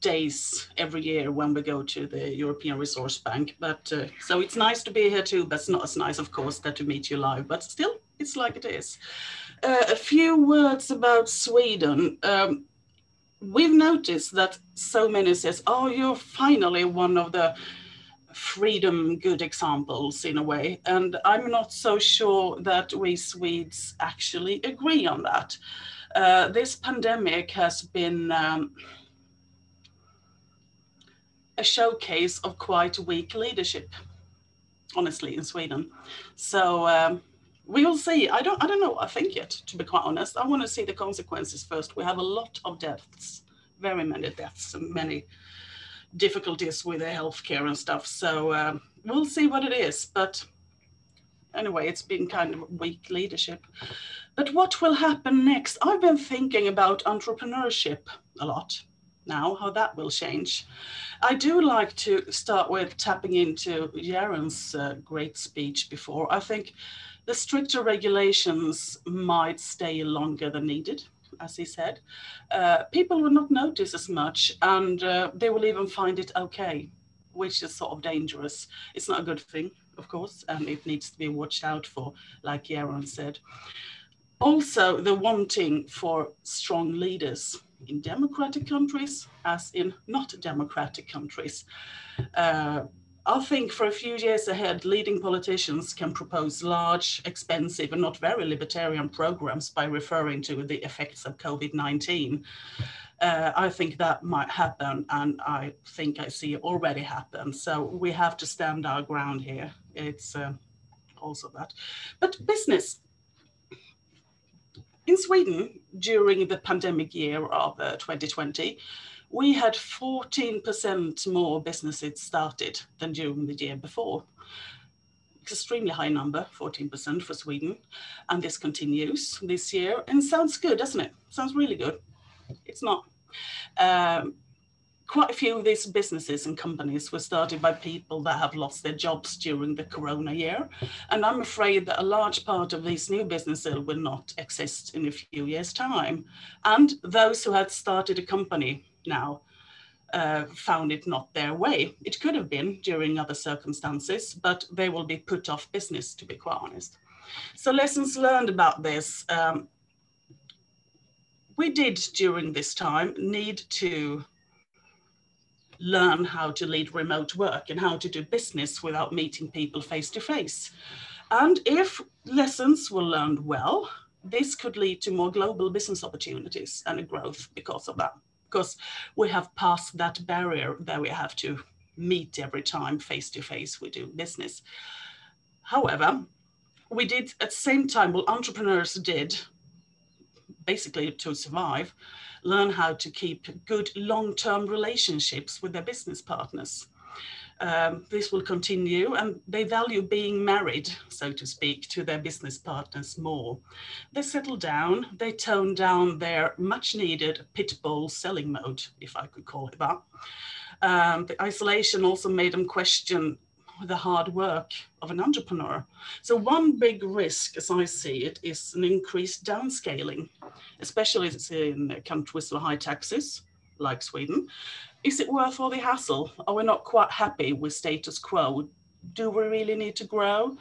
days every year when we go to the European Resource Bank. But uh, so it's nice to be here too, but it's not as nice, of course, that to meet you live. But still, it's like it is. Uh, a few words about Sweden. Um, we've noticed that so many says, "Oh, you're finally one of the." freedom good examples in a way and i'm not so sure that we swedes actually agree on that uh, this pandemic has been um, a showcase of quite weak leadership, honestly, in Sweden. So um, we will see. I don't, I don't know. I think yet, to be quite honest. I want to see the consequences first. We have a lot of deaths, very many deaths, and many difficulties with the healthcare and stuff. So um, we'll see what it is. But anyway, it's been kind of weak leadership. But what will happen next? I've been thinking about entrepreneurship a lot now, how that will change. I do like to start with tapping into Yaron's uh, great speech before. I think the stricter regulations might stay longer than needed, as he said. Uh, people will not notice as much and uh, they will even find it okay, which is sort of dangerous. It's not a good thing, of course, and it needs to be watched out for, like Yaron said. Also, the wanting for strong leaders in democratic countries as in not democratic countries. Uh, I think for a few years ahead, leading politicians can propose large, expensive, and not very libertarian programs by referring to the effects of COVID 19. Uh, I think that might happen, and I think I see it already happen. So we have to stand our ground here. It's uh, also that. But business. In Sweden, during the pandemic year of uh, 2020, we had 14% more businesses started than during the year before. Extremely high number, 14% for Sweden. And this continues this year and sounds good, doesn't it? Sounds really good. It's not. Um, quite a few of these businesses and companies were started by people that have lost their jobs during the corona year. And I'm afraid that a large part of these new businesses will not exist in a few years' time. And those who had started a company now uh, found it not their way. It could have been during other circumstances, but they will be put off business, to be quite honest. So lessons learned about this. Um, we did during this time need to learn how to lead remote work and how to do business without meeting people face to face. And if lessons were learned well, this could lead to more global business opportunities and a growth because of that because we have passed that barrier that we have to meet every time face to face we do business. However, we did at the same time, well, entrepreneurs did basically to survive, learn how to keep good long-term relationships with their business partners. Um, this will continue and they value being married, so to speak, to their business partners more. They settle down, they tone down their much needed pit bull selling mode, if I could call it that. Um, the isolation also made them question the hard work of an entrepreneur. So one big risk, as I see it, is an increased downscaling, especially in countries with high taxes, like Sweden, is it worth all the hassle? Are we not quite happy with status quo? Do we really need to grow?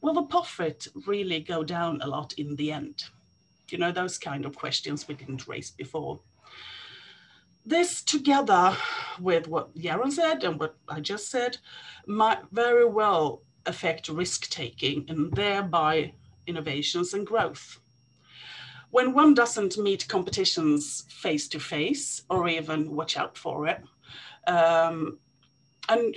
Will the profit really go down a lot in the end? You know, those kind of questions we didn't raise before. This together with what Yaron said and what I just said might very well affect risk taking and thereby innovations and growth. When one doesn't meet competitions face to face or even watch out for it, um, and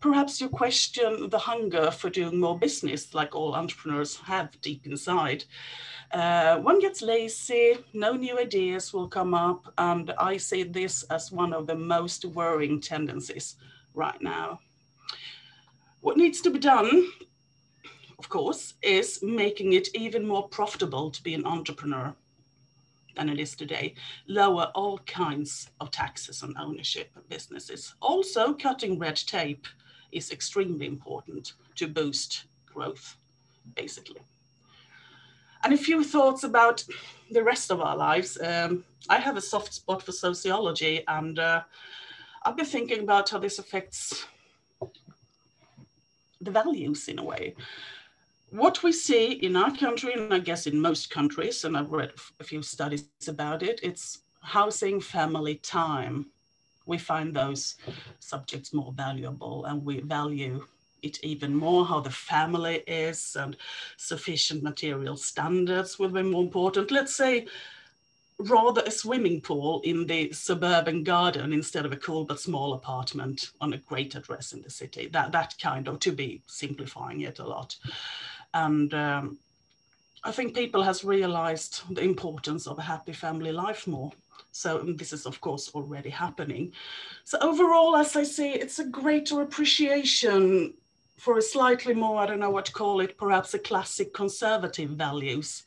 perhaps you question the hunger for doing more business like all entrepreneurs have deep inside. Uh, one gets lazy, no new ideas will come up, and I see this as one of the most worrying tendencies right now. What needs to be done of course, is making it even more profitable to be an entrepreneur than it is today. Lower all kinds of taxes on ownership of businesses. Also, cutting red tape is extremely important to boost growth, basically. And a few thoughts about the rest of our lives. Um, I have a soft spot for sociology, and uh, I've been thinking about how this affects the values in a way what we see in our country, and I guess in most countries, and I've read a few studies about it, it's housing, family, time. We find those subjects more valuable and we value it even more, how the family is and sufficient material standards will be more important. Let's say rather a swimming pool in the suburban garden instead of a cool but small apartment on a great address in the city. That, that kind of, to be simplifying it a lot. And um, I think people has realized the importance of a happy family life more. So this is of course already happening. So overall, as I say, it's a greater appreciation for a slightly more, I don't know what to call it, perhaps a classic conservative values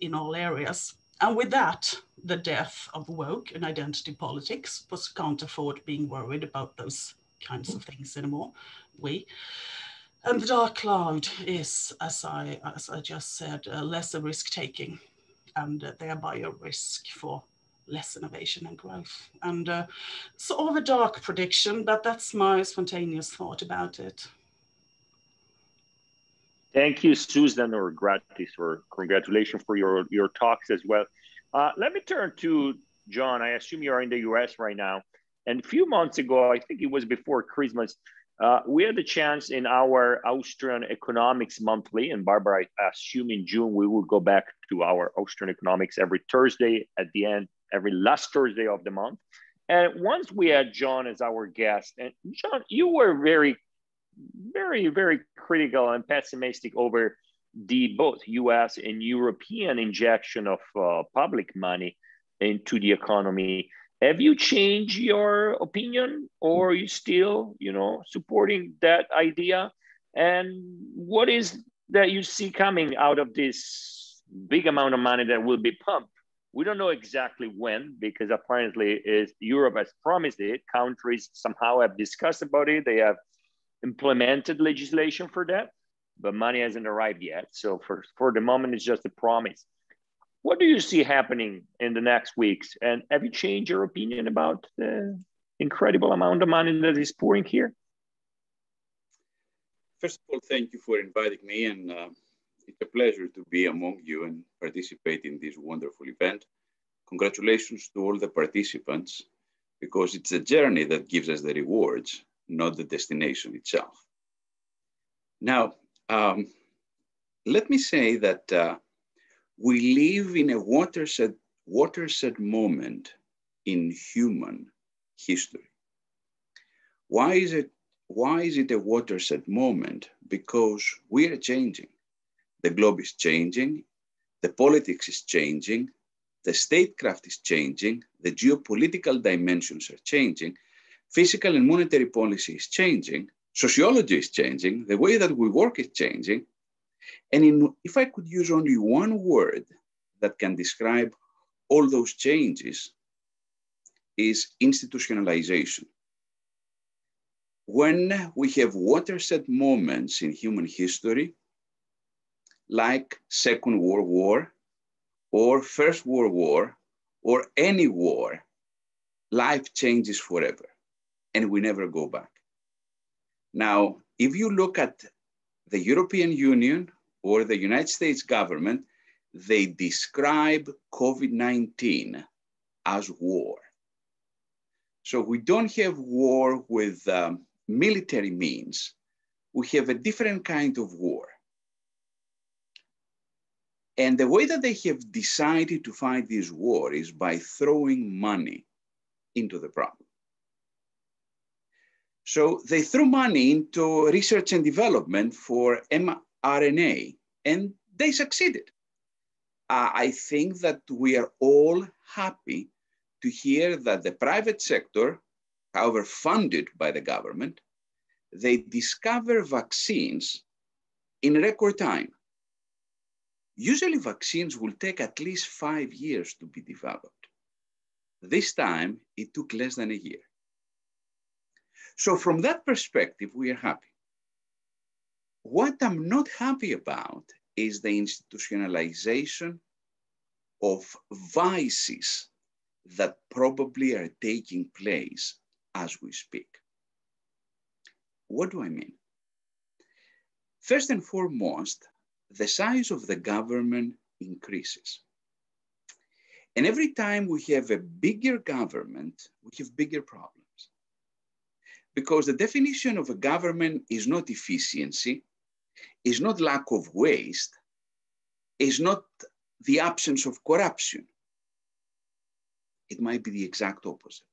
in all areas. And with that, the death of woke and identity politics, was can't afford being worried about those kinds of things anymore. We. And the dark cloud is, as I, as I just said, uh, less a risk taking and uh, thereby a risk for less innovation and growth. And uh, sort of a dark prediction, but that's my spontaneous thought about it. Thank you, Susan, or gratis, or congratulations for your, your talks as well. Uh, let me turn to John. I assume you are in the US right now. And a few months ago, I think it was before Christmas, Uh, we had the chance in our Austrian Economics Monthly, and Barbara, I assume in June we will go back to our Austrian Economics every Thursday at the end, every last Thursday of the month. And once we had John as our guest, and John, you were very, very, very critical and pessimistic over the both US and European injection of uh, public money into the economy have you changed your opinion or are you still you know supporting that idea and what is that you see coming out of this big amount of money that will be pumped we don't know exactly when because apparently is europe has promised it countries somehow have discussed about it they have implemented legislation for that but money hasn't arrived yet so for, for the moment it's just a promise what do you see happening in the next weeks? And have you changed your opinion about the incredible amount of money that is pouring here? First of all, thank you for inviting me, and uh, it's a pleasure to be among you and participate in this wonderful event. Congratulations to all the participants, because it's a journey that gives us the rewards, not the destination itself. Now, um, let me say that uh, we live in a watershed, watershed moment in human history. Why is it why is it a watershed moment? Because we are changing. The globe is changing, the politics is changing, the statecraft is changing, the geopolitical dimensions are changing, fiscal and monetary policy is changing, sociology is changing, the way that we work is changing, and in, if I could use only one word that can describe all those changes, is institutionalization. When we have watershed moments in human history, like Second World War or First World War or any war, life changes forever and we never go back. Now, if you look at the European Union or the United States government, they describe COVID-19 as war. So we don't have war with um, military means. We have a different kind of war. And the way that they have decided to fight this war is by throwing money into the problem. So they threw money into research and development for mRNA, and they succeeded. Uh, I think that we are all happy to hear that the private sector, however funded by the government, they discover vaccines in record time. Usually vaccines will take at least five years to be developed. This time, it took less than a year. So from that perspective, we are happy. What I'm not happy about is the institutionalization of vices that probably are taking place as we speak. What do I mean? First and foremost, the size of the government increases. And every time we have a bigger government, we have bigger problems. Because the definition of a government is not efficiency, is not lack of waste, is not the absence of corruption. It might be the exact opposite.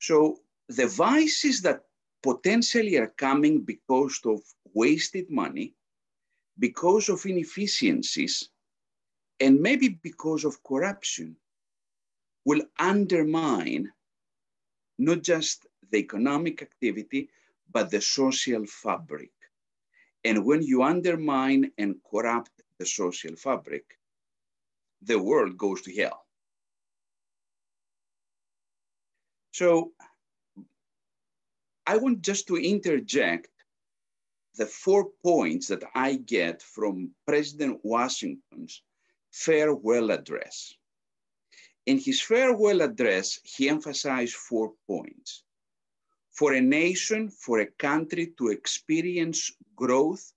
So the vices that potentially are coming because of wasted money, because of inefficiencies, and maybe because of corruption, will undermine not just the economic activity, but the social fabric. And when you undermine and corrupt the social fabric, the world goes to hell. So I want just to interject the four points that I get from President Washington's farewell address. In his farewell address, he emphasized four points for a nation, for a country to experience growth,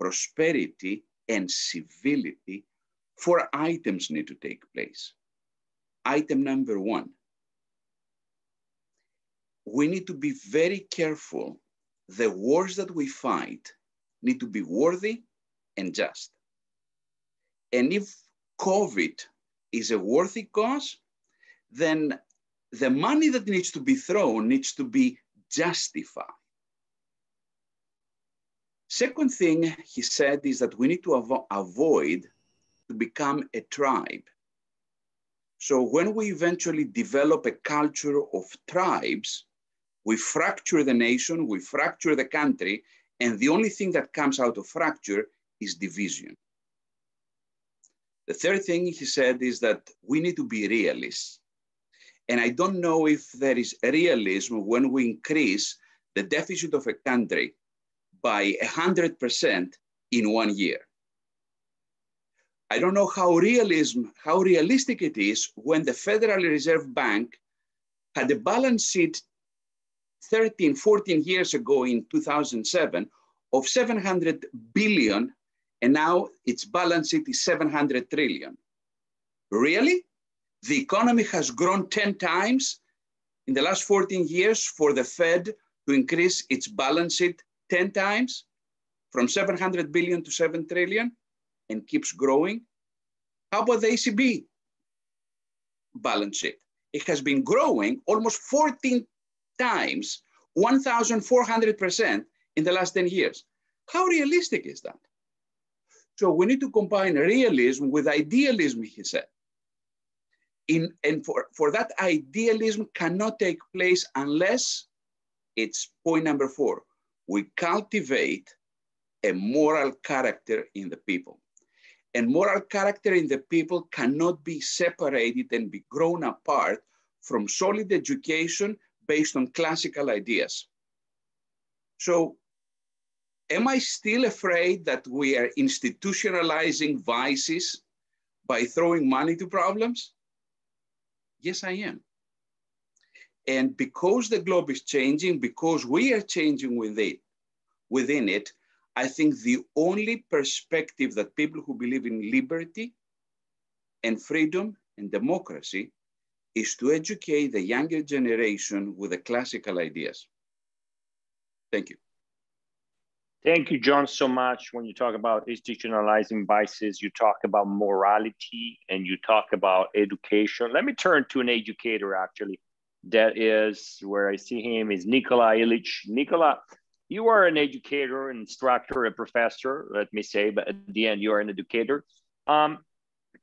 prosperity, and civility, four items need to take place. Item number one, we need to be very careful the wars that we fight need to be worthy and just. And if COVID is a worthy cause, then the money that needs to be thrown needs to be justified. Second thing he said is that we need to avo avoid to become a tribe. So when we eventually develop a culture of tribes, we fracture the nation, we fracture the country, and the only thing that comes out of fracture is division. The third thing he said is that we need to be realists. And I don't know if there is realism when we increase the deficit of a country by 100% in one year. I don't know how realism, how realistic it is when the Federal Reserve Bank had a balance sheet 13, 14 years ago in 2007 of 700 billion, and now its balance sheet is 700 trillion. Really? The economy has grown 10 times in the last 14 years for the Fed to increase its balance sheet 10 times from 700 billion to 7 trillion and keeps growing. How about the ECB balance sheet? It has been growing almost 14 times, 1,400% in the last 10 years. How realistic is that? So we need to combine realism with idealism, he said in, and for, for that idealism cannot take place unless it's point number four. We cultivate a moral character in the people. And moral character in the people cannot be separated and be grown apart from solid education based on classical ideas. So am I still afraid that we are institutionalizing vices by throwing money to problems? Yes, I am. And because the globe is changing, because we are changing with it, within it, I think the only perspective that people who believe in liberty and freedom and democracy is to educate the younger generation with the classical ideas. Thank you. Thank you, John, so much. When you talk about institutionalizing vices, you talk about morality and you talk about education. Let me turn to an educator, actually. That is where I see him is Nikola Ilić. Nikola, you are an educator, instructor, a professor, let me say, but at the end, you are an educator. Um,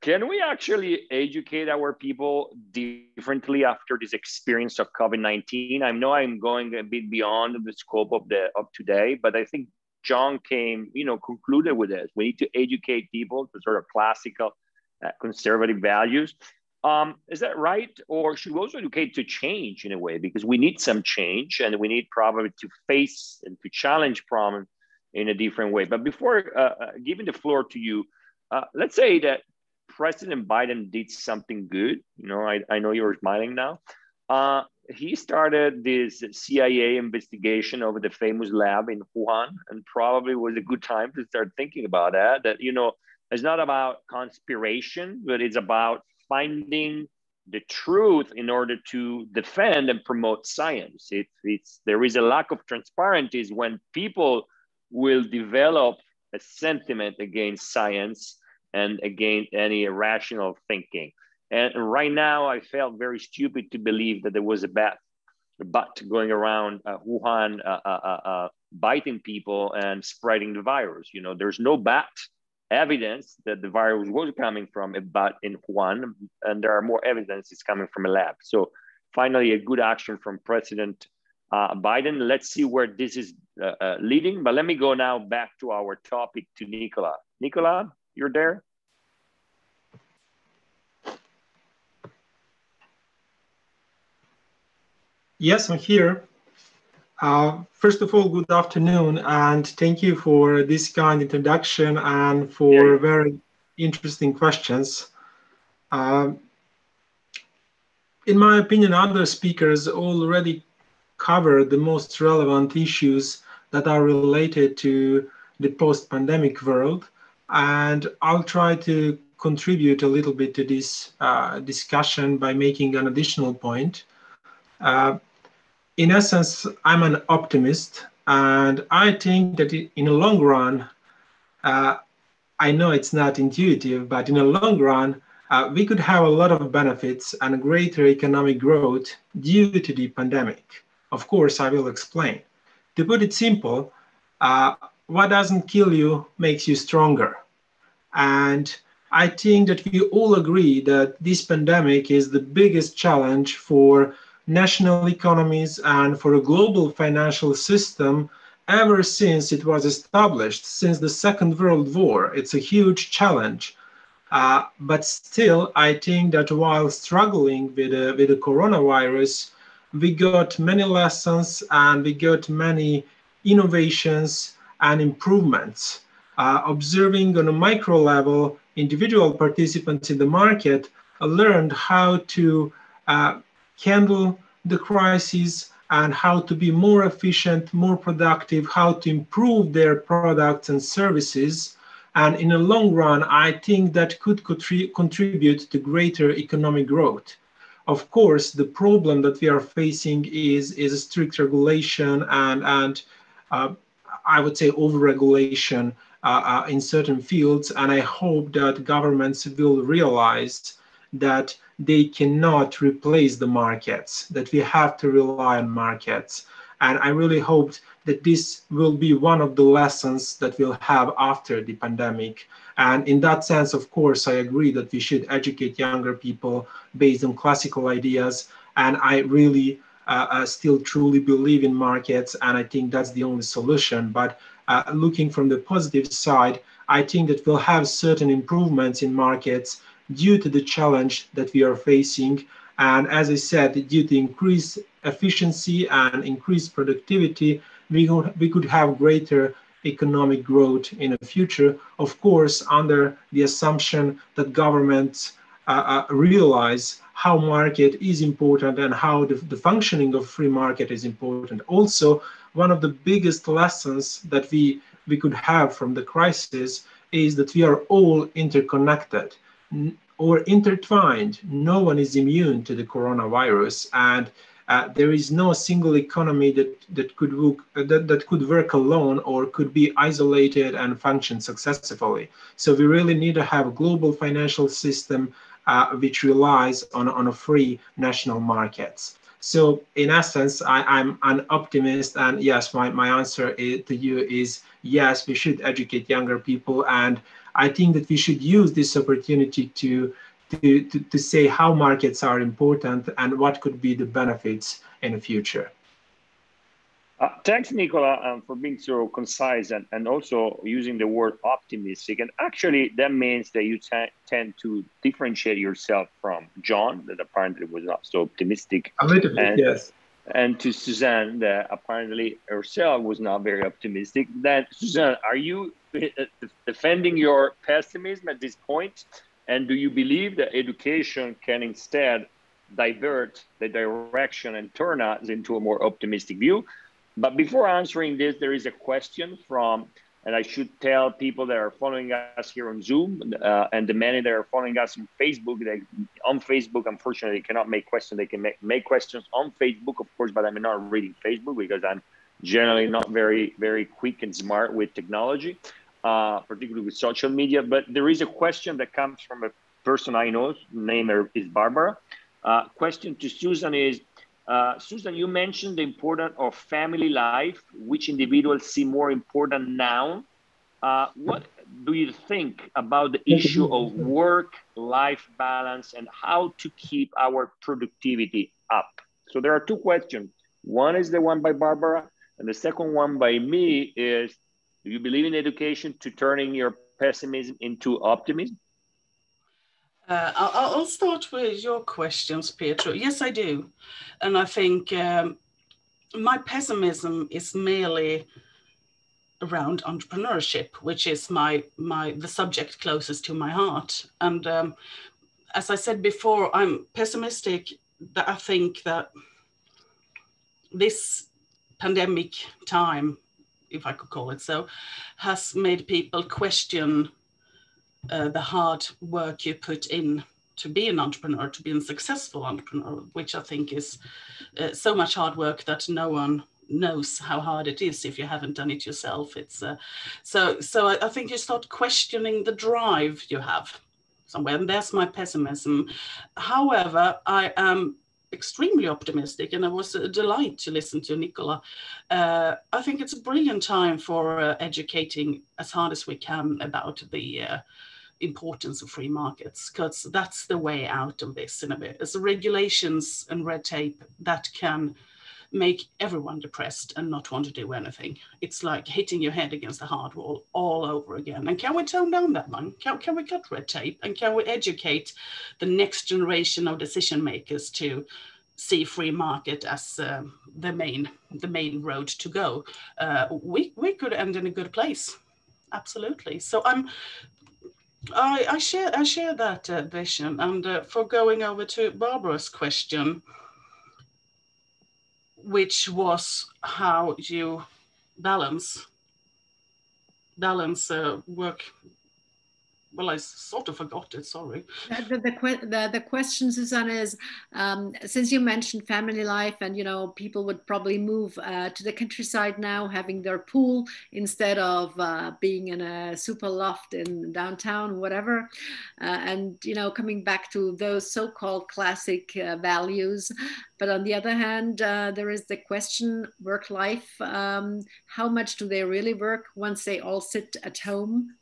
can we actually educate our people differently after this experience of COVID 19? I know I'm going a bit beyond the scope of the of today, but I think John came, you know, concluded with this. We need to educate people to sort of classical uh, conservative values. Um, is that right? Or should we also educate to change in a way? Because we need some change and we need probably to face and to challenge problems in a different way. But before uh, uh, giving the floor to you, uh, let's say that President Biden did something good. You know, I, I know you're smiling now. Uh, he started this CIA investigation over the famous lab in Wuhan, and probably was a good time to start thinking about that. That you know, it's not about conspiration, but it's about finding the truth in order to defend and promote science. It, it's there is a lack of transparency when people will develop a sentiment against science and against any irrational thinking. And right now, I felt very stupid to believe that there was a bat, a bat going around uh, Wuhan, uh, uh, uh, uh, biting people and spreading the virus. You know, there's no bat evidence that the virus was coming from a bat in Wuhan, and there are more evidence it's coming from a lab. So finally, a good action from President uh, Biden. Let's see where this is leading. But let me go now back to our topic to Nikola. Nikola, you're there? Yes, I'm here. Uh, first of all, good afternoon, and thank you for this kind introduction and for yeah. very interesting questions. Uh, in my opinion, other speakers already covered the most relevant issues that are related to the post-pandemic world, and I'll try to contribute a little bit to this uh, discussion by making an additional point. Uh, in essence, I'm an optimist And I think that in the long run, uh, I know it's not intuitive, but in the long run, uh, we could have a lot of benefits and greater economic growth due to the pandemic. Of course, I will explain. To put it simple, uh, what doesn't kill you makes you stronger. And I think that we all agree that this pandemic is the biggest challenge for national economies and for a global financial system ever since it was established, since the Second World War. It's a huge challenge. Uh, but still, I think that while struggling with, uh, with the coronavirus, we got many lessons and we got many innovations and improvements. Uh, observing on a micro level, individual participants in the market learned how to uh, handle the crisis and how to be more efficient, more productive, how to improve their products and services. And in the long run, I think that could contribute to greater economic growth. Of course, the problem that we are facing is, is strict regulation and, and uh, I would say overregulation uh, uh, in certain fields. And I hope that governments will realize that they cannot replace the markets, that we have to rely on markets. And I really hope that this will be one of the lessons that we'll have after the pandemic. And in that sense, of course, I agree that we should educate younger people based on classical ideas. And I really uh, uh, still truly believe in markets. And I think that's the only solution. But uh, looking from the positive side, I think that we'll have certain improvements in markets due to the challenge that we are facing. And as I said, due to increased efficiency and increased productivity, we could, we could have greater economic growth in the future, of course, under the assumption that governments uh, uh, realize how market is important and how the, the functioning of free market is important. Also, one of the biggest lessons that we, we could have from the crisis is that we are all interconnected or intertwined. No one is immune to the coronavirus, and uh, there is no single economy that that could work that, that could work alone or could be isolated and function successfully. So we really need to have a global financial system uh, which relies on on a free national markets. So in essence, I, am an optimist, and yes, my, my answer is, to you is yes, we should educate younger people and I think that we should use this opportunity to, to, to, to say how markets are important and what could be the benefits in the future. Uh, thanks, Nikola, um, for being so concise and, and also using the word optimistic. And actually, that means that you tend to differentiate yourself from John, that apparently was not so optimistic. A little bit, and, yes. And to Susanne, that apparently herself was not very optimistic. Then, Susanne, are you eh, eh, defending your pessimism at this point? And do you believe that education can instead divert the direction and turn us into a more optimistic view? But before answering this, there is a question from, and I should tell people that are following us here on Zoom uh, and the many that are following us on Facebook. They, on Facebook, unfortunately, cannot make questions. They can make, make questions on Facebook, of course, but I'm not reading Facebook because I'm generally not very, very quick and smart with technology uh, particularly with social media. But there is a question that comes from a person I know, name is Barbara. Uh, question to Susan is, uh, Susan, you mentioned the importance of family life, which individuals see more important now. Uh, what do you think about the issue of work-life balance and how to keep our productivity up? So there are two questions. One is the one by Barbara, and the second one by me is do you believe in education to turning your pessimism into optimism? Uh, I'll, I'll, start with your questions, Pietro. Yes, I do. And I think um, my pessimism is merely around entrepreneurship, which is my, my the subject closest to my heart. And um, as I said before, I'm pessimistic that I think that this pandemic time if I could call it so, has made people question uh, the hard work you put in to be an entrepreneur, to be a successful entrepreneur, which I think is uh, so much hard work that no one knows how hard it is if you haven't done it yourself. It's uh, so so. I, I, think you start questioning the drive you have somewhere, and there's my pessimism. However, I am extremely optimistic, and it was a delight to listen to Nikola. Uh, I think it's a brilliant time for uh, educating as hard as we can about the uh, importance of free markets, because that's the way out of this in a bit. It's the regulations and red tape that can make everyone depressed and not want to do anything. It's like hitting your head against a hard wall all over again. And can we tone down that one? Can, can we cut red tape? And can we educate the next generation of decision makers to see free market as uh, the main the main road to go? Uh, we, we could end in a good place. Absolutely. So I'm I, I share I share that uh, vision. And uh, for going over to Barbara's question, which was how you balance balance uh, work well, I sort of forgot it. Sorry. The the, the, the question, Susanne, is um, since you mentioned family life, and you know, people would probably move uh, to the countryside now, having their pool instead of uh, being in a super loft in downtown, whatever. Uh, and you know, coming back to those so-called classic uh, values. But on the other hand, uh, there is the question: work life. Um, how much do they really work once they all sit at home?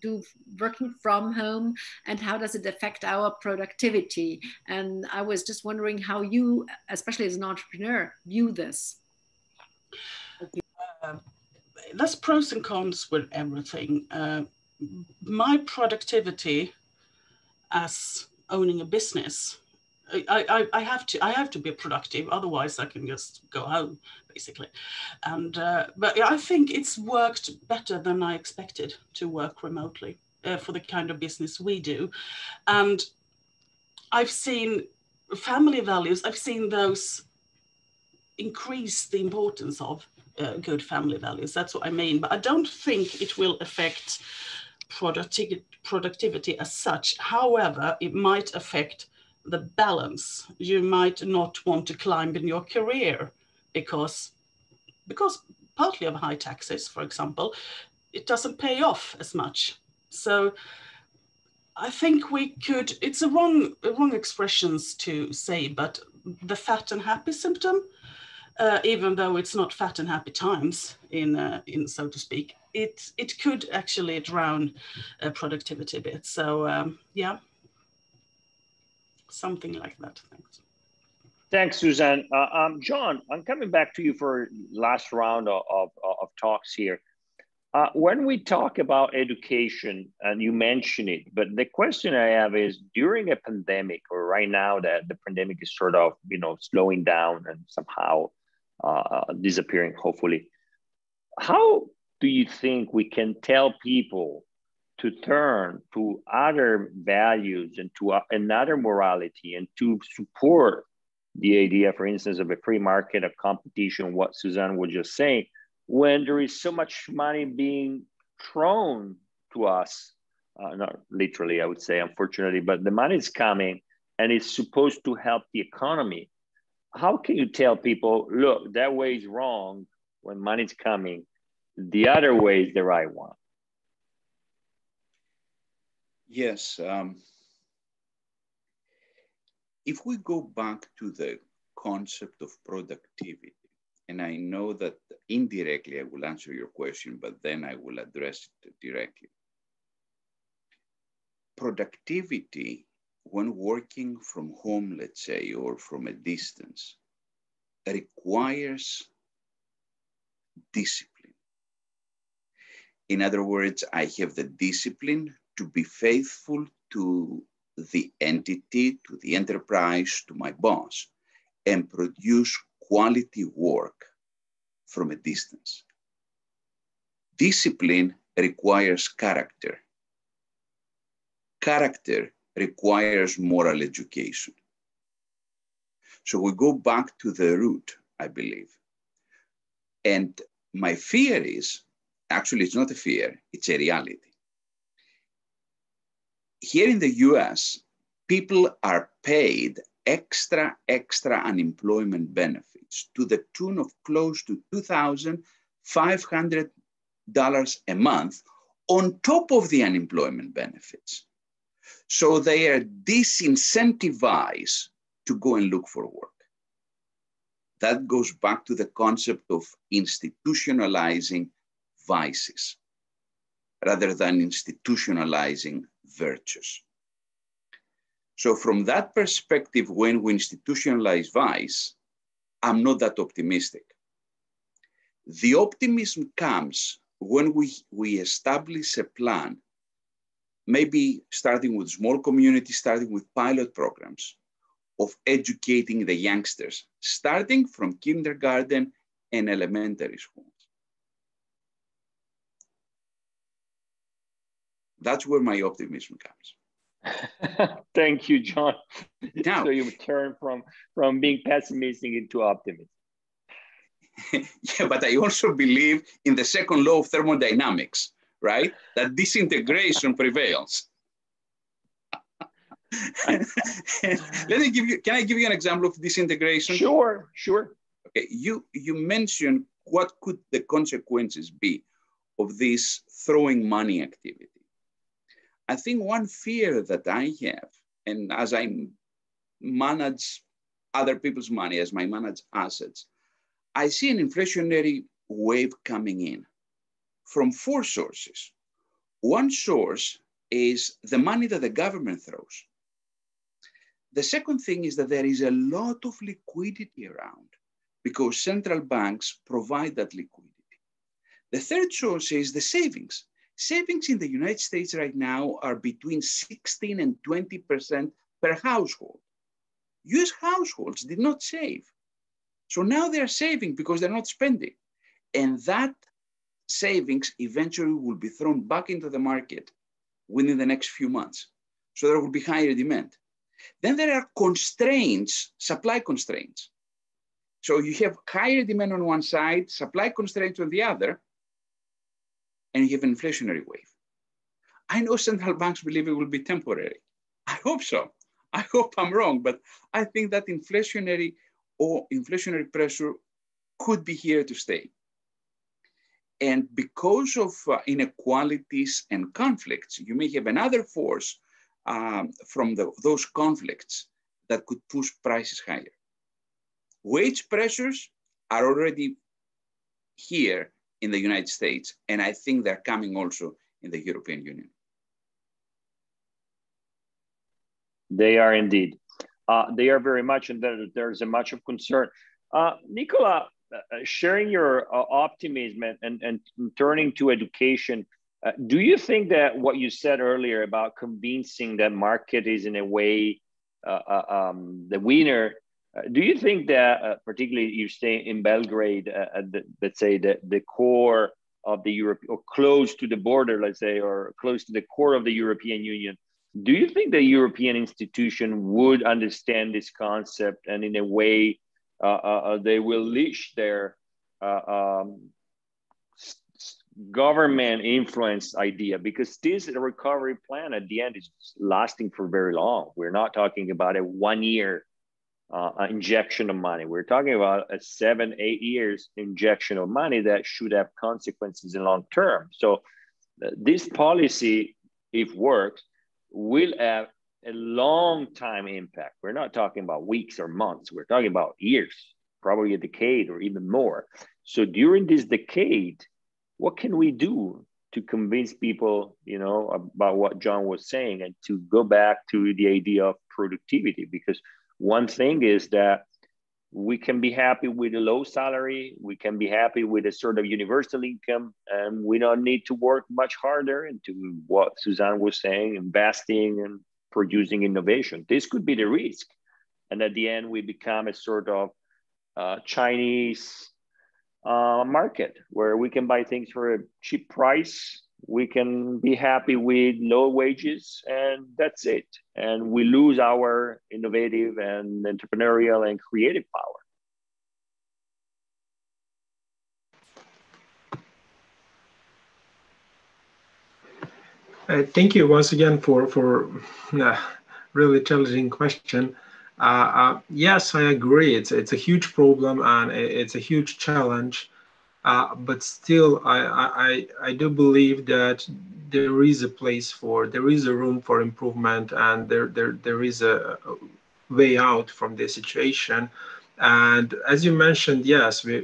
Do working from home and how does it affect our productivity? And i was just wondering how you especially as an entrepreneur view this. Uh, there's pros and cons with everything. Uh, my productivity as owning a business I, I, I have to I have to be productive otherwise I can just go home basically. And uh, but I think it's worked better than I expected to work remotely uh, for the kind of business we do. And I've seen family values I've seen those increase the importance of uh, good family values. That's what I mean. But I don't think it will affect productivity productivity as such. However it might affect the balance. You might not want to climb in your career because, because partly of high taxes, for example, it doesn't pay off as much. So I think we could, it's a wrong, wrong expressions to say, but the fat and happy symptom, uh, even though it's not fat and happy times in, uh, in so to speak, it, it could actually drown uh, productivity a bit. So um, yeah, something like that. Thanks. Thanks, Susanne. Uh, um, John, I'm coming back to you for last round of, of, of talks here. Uh, when we talk about education, and you mention it, but the question I have is during a pandemic or right now that the pandemic is sort of, you know, slowing down and somehow uh, disappearing, hopefully, how do you think we can tell people to turn to other values and to another morality and to support the idea, for instance, of a free market, of competition, what Susanne was just saying, when there is so much money being thrown to us, uh, not literally, I would say, unfortunately, but the money is coming and it's supposed to help the economy. How can you tell people, look, that way is wrong when money's coming? The other way is the right one. Yes. Um, if we go back to the concept of productivity, and I know that indirectly I will answer your question, but then I will address it directly. Productivity, when working from home, let's say, or from a distance, requires discipline. In other words, I have the discipline to be faithful to the entity, to the enterprise, to my boss, and produce quality work from a distance. Discipline requires character. Character requires moral education. So we go back to the root, I believe. And my fear is actually, it's not a fear, it's a reality here in the US, people are paid extra, extra unemployment benefits to the tune of close to $2,500 a month on top of the unemployment benefits. So they are disincentivized to go and look for work. That goes back to the concept of institutionalizing vices rather than institutionalizing virtues. So from that perspective, when we institutionalize vice, I'm not that optimistic. The optimism comes when we, we establish a plan, maybe starting with small communities, starting with pilot programs of educating the youngsters, starting from kindergarten and elementary schools. That's where my optimism comes. Thank you, John. Now, so you turn from, from being pessimistic into optimism. yeah, but I also believe in the second law of thermodynamics, right? That disintegration prevails. Let me give you, can I give you an example of disintegration? Sure, sure. Okay, you, you mentioned what could the consequences be of this throwing money activity. I think one fear that I have, and as I manage other people's money, as I manage assets, I see an inflationary wave coming in from four sources. One source is the money that the government throws. The second thing is that there is a lot of liquidity around because central banks provide that liquidity. The third source is the savings. Savings in the United States right now are between 16 and 20% per household. US households did not save. So now they're saving because they're not spending. And that savings eventually will be thrown back into the market within the next few months. So there will be higher demand. Then there are constraints, supply constraints. So you have higher demand on one side, supply constraints on the other, and you have an inflationary wave. I know central banks believe it will be temporary. I hope so. I hope I'm wrong, but I think that inflationary or inflationary pressure could be here to stay. And because of uh, inequalities and conflicts, you may have another force um, from the, those conflicts that could push prices higher. Wage pressures are already here in the United States, and I think they're coming also in the European Union. They are indeed. Uh, they are very much, and there, there's a much of concern. Uh, Nikola, uh, sharing your uh, optimism and, and, and, turning to education, uh, do you think that what you said earlier about convincing that market is in a way uh, um, the winner, do you think that particularly you stay in Belgrade, at the, let's say the, the core of the Europe or close to the border, let's say, or close to the core of the European Union, do you think the European institution would understand this concept and in a way uh, uh, uh they will leash their uh, um, government influence idea because this recovery plan at the end is lasting for very long. We're not talking about a one year uh, injection of money. We're talking about a seven, eight years injection of money that should have consequences in long term. So uh, this policy, if works, will have a long time impact. We're not talking about weeks or months. We're talking about years, probably a decade or even more. So during this decade, what can we do to convince people, you know, about what John was saying and to go back to the idea of productivity? Because one thing is that we can be happy with a low salary. We can be happy with a sort of universal income, and we don't need to work much harder into what Susanne was saying, investing and producing innovation. This could be the risk. And at the end, we become a sort of uh, Chinese uh, market where we can buy things for a cheap price we can be happy with low wages and that's it and we lose our innovative and entrepreneurial and creative power Uh, thank you once again for for a uh, really challenging question. Uh, uh, yes, I agree. It's it's a huge problem and it's a huge challenge. Uh, but still, I, I I do believe that there is a place for there is a room for improvement and there there there is a, way out from this situation. And as you mentioned, yes, we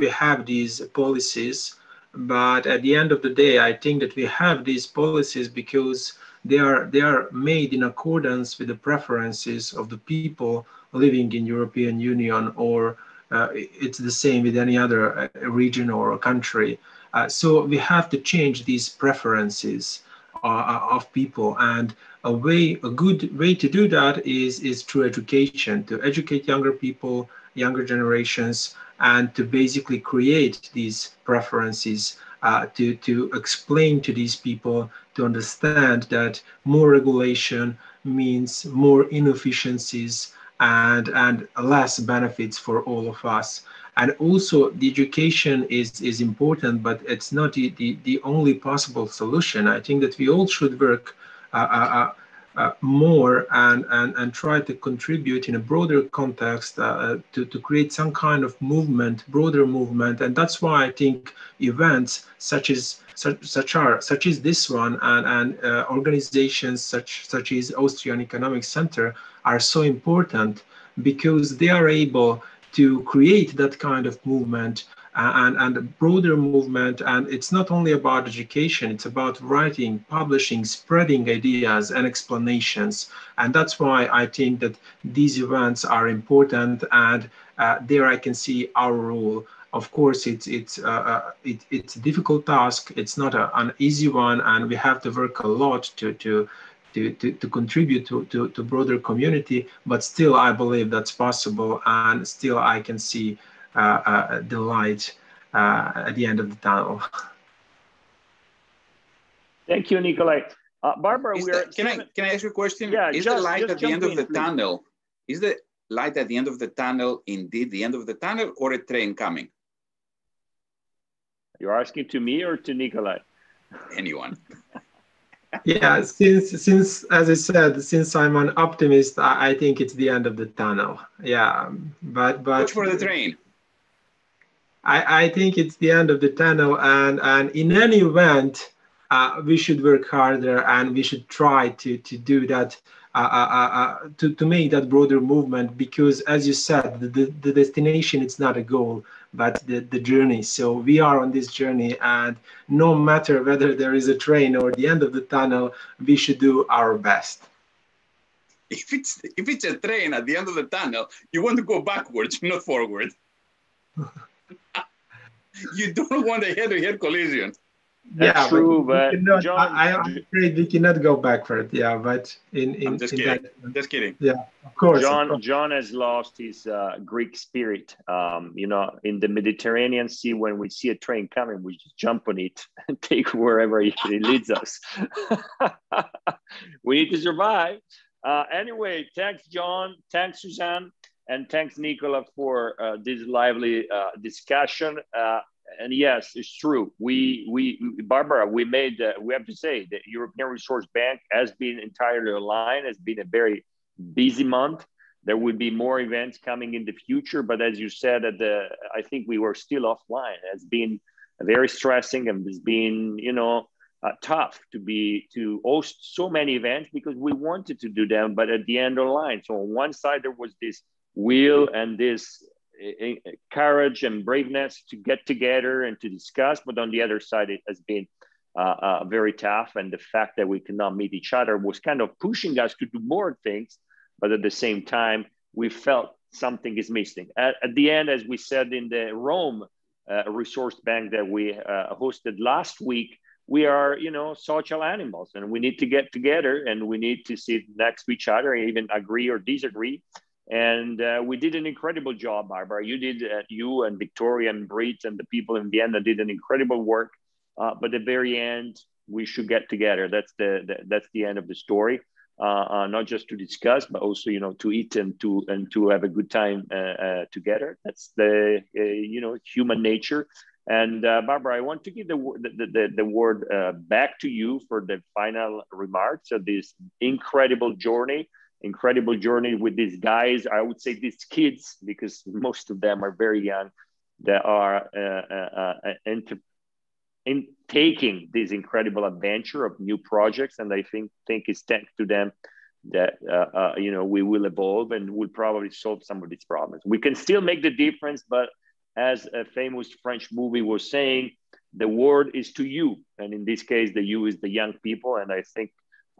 we have these policies, but at the end of the day, I think that we have these policies because they are they are made in accordance with the preferences of the people living in European Union or uh, it's the same with any other uh, region or country. Uh, so we have to change these preferences uh, uh, of people and a way a good way to do that is is through education to educate younger people younger generations and to basically create these preferences uh, to, to explain to these people to understand that more regulation means more inefficiencies and, and less benefits for all of us. And also the education is, is important, but it's not the, the, the only possible solution. I think that we all should work uh, uh, uh uh, more and, and, and try to contribute in a broader context uh, to, to create some kind of movement, broader movement. And that's why I think events such as such, such are such as this one and, and uh, organizations such such as Austrian Economic Center are so important because they are able to create that kind of movement and, and a broader movement. And it's not only about education, it's about writing, publishing, spreading ideas and explanations. And that's why I think that these events are important. And uh, there I can see our role. Of course, it's it's uh, uh, it, it's a difficult task. It's not a, an easy one, and we have to work a lot to to to, to, to, contribute to, to, to broader community, but still I believe that's possible and still I can see Uh, uh, the light uh, at the end of the tunnel. Thank you, Nikolai. Uh, Barbara, we are. Can I can I ask you a question? Yeah, is just, the light at the end in, of the please. tunnel? Is the light at the end of the tunnel indeed the end of the tunnel or a train coming? You're asking to me or to Nikolai? Anyone. yeah, since since as I said, since I'm an optimist, I, I think it's the end of the tunnel. Yeah, but but Watch for the train. I, I think it's the end of the tunnel. And, and in any event, uh, we should work harder and we should try to, to do that, uh, uh, uh, uh to, to make that broader movement because as you said, the, the destination is not a goal, but the, the journey. So we are on this journey and no matter whether there is a train or the end of the tunnel, we should do our best. If it's, if it's a train at the end of the tunnel, you want to go backwards, not forward. you don't want a head-to-head collision. That's yeah, true, but, cannot, John, I, am afraid we cannot go backward. Yeah, but in in, I'm just in kidding. that, just kidding. Yeah, of course. John of course. John has lost his uh, Greek spirit. Um, you know, in the Mediterranean Sea, when we see a train coming, we just jump on it and take wherever it, it leads us. we need to survive. Uh, anyway, thanks, John. Thanks, Susanne. And thanks, Nikola, for uh, this lively uh, discussion. Uh, and yes, it's true. We, we, Barbara, we made. Uh, we have to say the European Resource Bank has been entirely aligned. Has been a very busy month. There will be more events coming in the future. But as you said, at the, I think we were still offline. It has been very stressing and it's been, you know, uh, tough to be to host so many events because we wanted to do them, but at the end of the line. So on one side there was this will and this uh, courage and braveness to get together and to discuss. But on the other side, it has been uh, uh, very tough. And the fact that we cannot meet each other was kind of pushing us to do more things. But at the same time, we felt something is missing. At, at the end, as we said in the Rome uh, resource bank that we uh, hosted last week, we are, you know, social animals and we need to get together and we need to sit next to each other, and even agree or disagree and uh, we did an incredible job, Barbara. You did, uh, you and Victoria and Brit and the people in Vienna did an incredible work. Uh, but at the very end, we should get together. That's the, the that's the end of the story. Uh, uh, not just to discuss, but also you know to eat and to and to have a good time uh, together. That's the you know human nature. And Barbara, I want to give the the, the, the word back to you for the final remarks of this incredible journey incredible journey with these guys. I would say these kids, because most of them are very young, that are uh, uh, uh, into in taking this incredible adventure of new projects. And I think think it's thanks to them that uh, uh, you know we will evolve and will probably solve some of these problems. We can still make the difference, but as a famous French movie was saying, the word is to you, and in this case, the you is the young people. And I think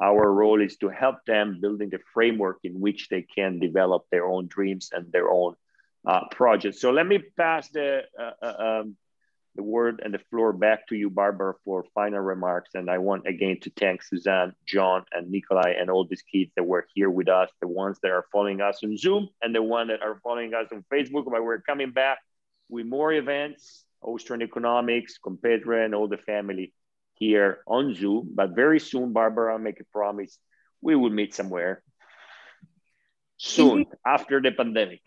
our role is to help them building the framework in which they can develop their own dreams and their own uh, projects. So let me pass the uh, uh um, the word and the floor back to you, Barbara, for final remarks. And I want again to thank Susanne, John, and Nikolai, and all these kids that were here with us, the ones that are following us on Zoom, and the one that are following us on Facebook. But we're coming back with more events, Austrian economics, Competere, and all the family here on Zoom. But very soon, Barbara, I'll make a promise, we will meet somewhere soon after the pandemic.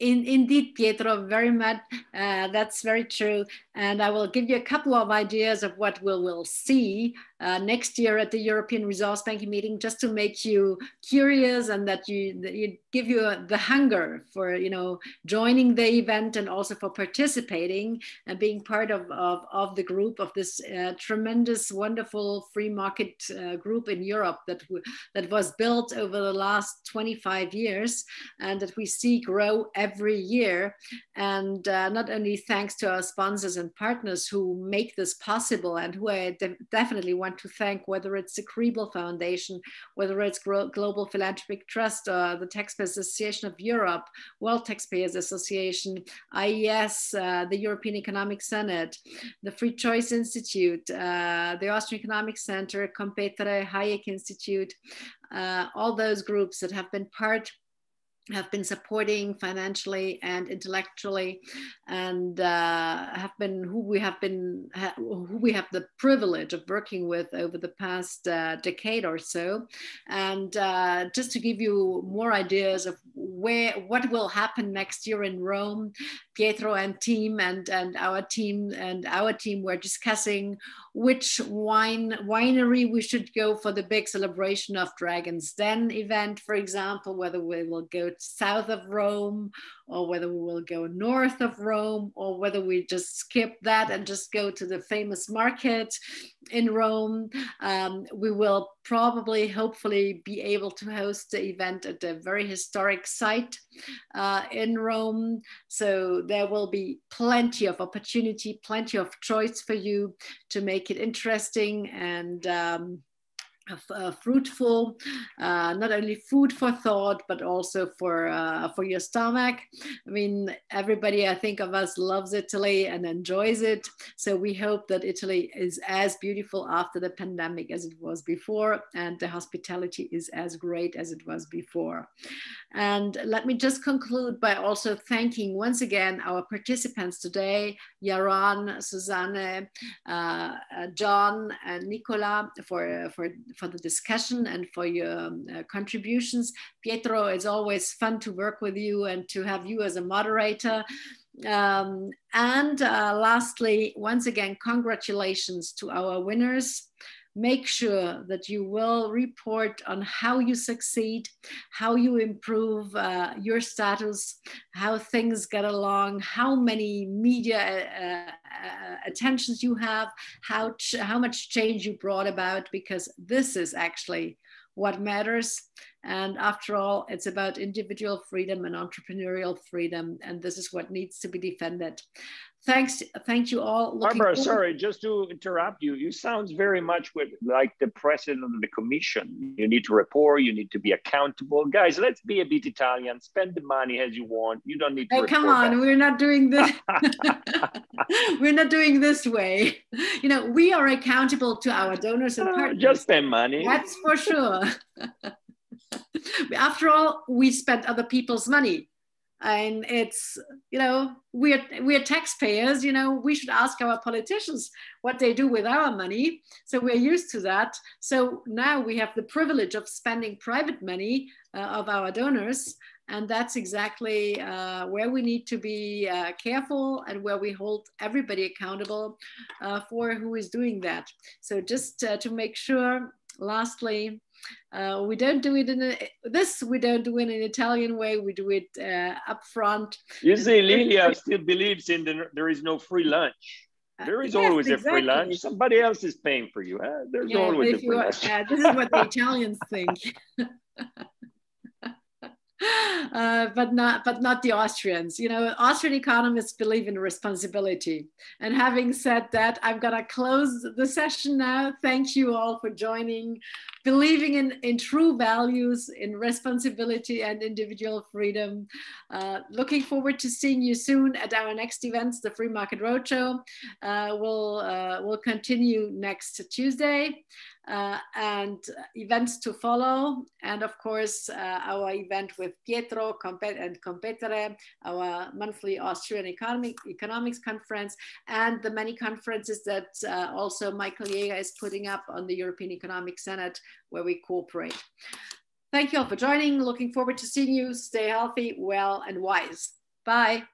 In, indeed, Pietro, very much. Uh, that's very true. And I will give you a couple of ideas of what we will see uh, next year at the European Resource Banking meeting, just to make you curious and that you, that you give you a, the hunger for you know joining the event and also for participating and being part of, of, of the group of this uh, tremendous, wonderful free market uh, group in Europe that that was built over the last 25 years and that we see grow every year. And uh, not only thanks to our sponsors and partners who make this possible and who I de definitely want to thank, whether it's the Kriebel Foundation, whether it's Gro Global Philanthropic Trust, the Taxpayers Association of Europe, World Taxpayers Association, IES, uh, the European Economic Senate, the Free Choice Institute, uh, the Austrian Economic Center, Competere, Hayek Institute, uh, all those groups that have been part have been supporting financially and intellectually and uh, have been who we have been who we have the privilege of working with over the past uh, decade or so. And uh, just to give you more ideas of where what will happen next year in rome pietro and team and and our team and our team were discussing which wine winery we should go for the big celebration of Dragon's Den event, for example, whether we will go south of Rome or whether we will go north of Rome, or whether we just skip that and just go to the famous market in Rome. Um, we will probably, hopefully, be able to host the event at a very historic site uh, in Rome. So there will be plenty of opportunity, plenty of choice for you to make it interesting and um, uh, fruitful, uh, not only food for thought, but also for uh, for your stomach. I mean, everybody I think of us loves Italy and enjoys it. So we hope that Italy is as beautiful after the pandemic as it was before, and the hospitality is as great as it was before. And let me just conclude by also thanking once again our participants today, Yaron, Susanne, uh, uh, John, and Nikola for for for the discussion and for your um, uh, contributions. Pietro, it's always fun to work with you and to have you as a moderator. Um, and uh, lastly, once again, congratulations to our winners make sure that you will report on how you succeed, how you improve uh, your status, how things get along, how many media uh, uh, attentions you have, how, how much change you brought about, because this is actually what matters. And after all, it's about individual freedom and entrepreneurial freedom. And this is what needs to be defended. Thanks, thank you all. Looking Barbara, forward. sorry, just to interrupt you. You sounds very much with like the president of the commission. You need to report. You need to be accountable, guys. Let's be a bit Italian. Spend the money as you want. You don't need to. Hey, come on, back. we're not doing this. we're not doing this way. You know, we are accountable to our donors and uh, partners. Just spend money. That's for sure. After all, we spent other people's money and it's you know we're we're taxpayers you know we should ask our politicians what they do with our money. So we're used to that. So now we have the privilege of spending private money uh, of our donors. And that's exactly uh, where we need to be uh, careful and where we hold everybody accountable uh, for who is doing that. So just uh, to make sure lastly Uh, we don't do it in a, this. We don't do it in an Italian way. We do it uh, up front. You see, Lilia still believes in the, there is no free lunch. Uh, there is yes, always exactly. a free lunch. Somebody else is paying for you. Huh? There's yeah, always a free lunch. Uh, this is what the Italians think. Uh, but not but not the Austrians. You know, Austrian economists believe in responsibility. And having said that, I'm gonna close the session now. Thank you all for joining, believing in, in true values, in responsibility and individual freedom. Uh, looking forward to seeing you soon at our next events, the Free Market Roadshow. Uh, will uh, will continue next Tuesday uh, and events to follow. And of course, uh, our event with Pietro and Competere, our monthly Austrian economic, economics conference, and the many conferences that uh, also Michael Jaeger is putting up on the European Economic Senate, where we cooperate. Thank you all for joining. Looking forward to seeing you. Stay healthy, well, and wise. Bye.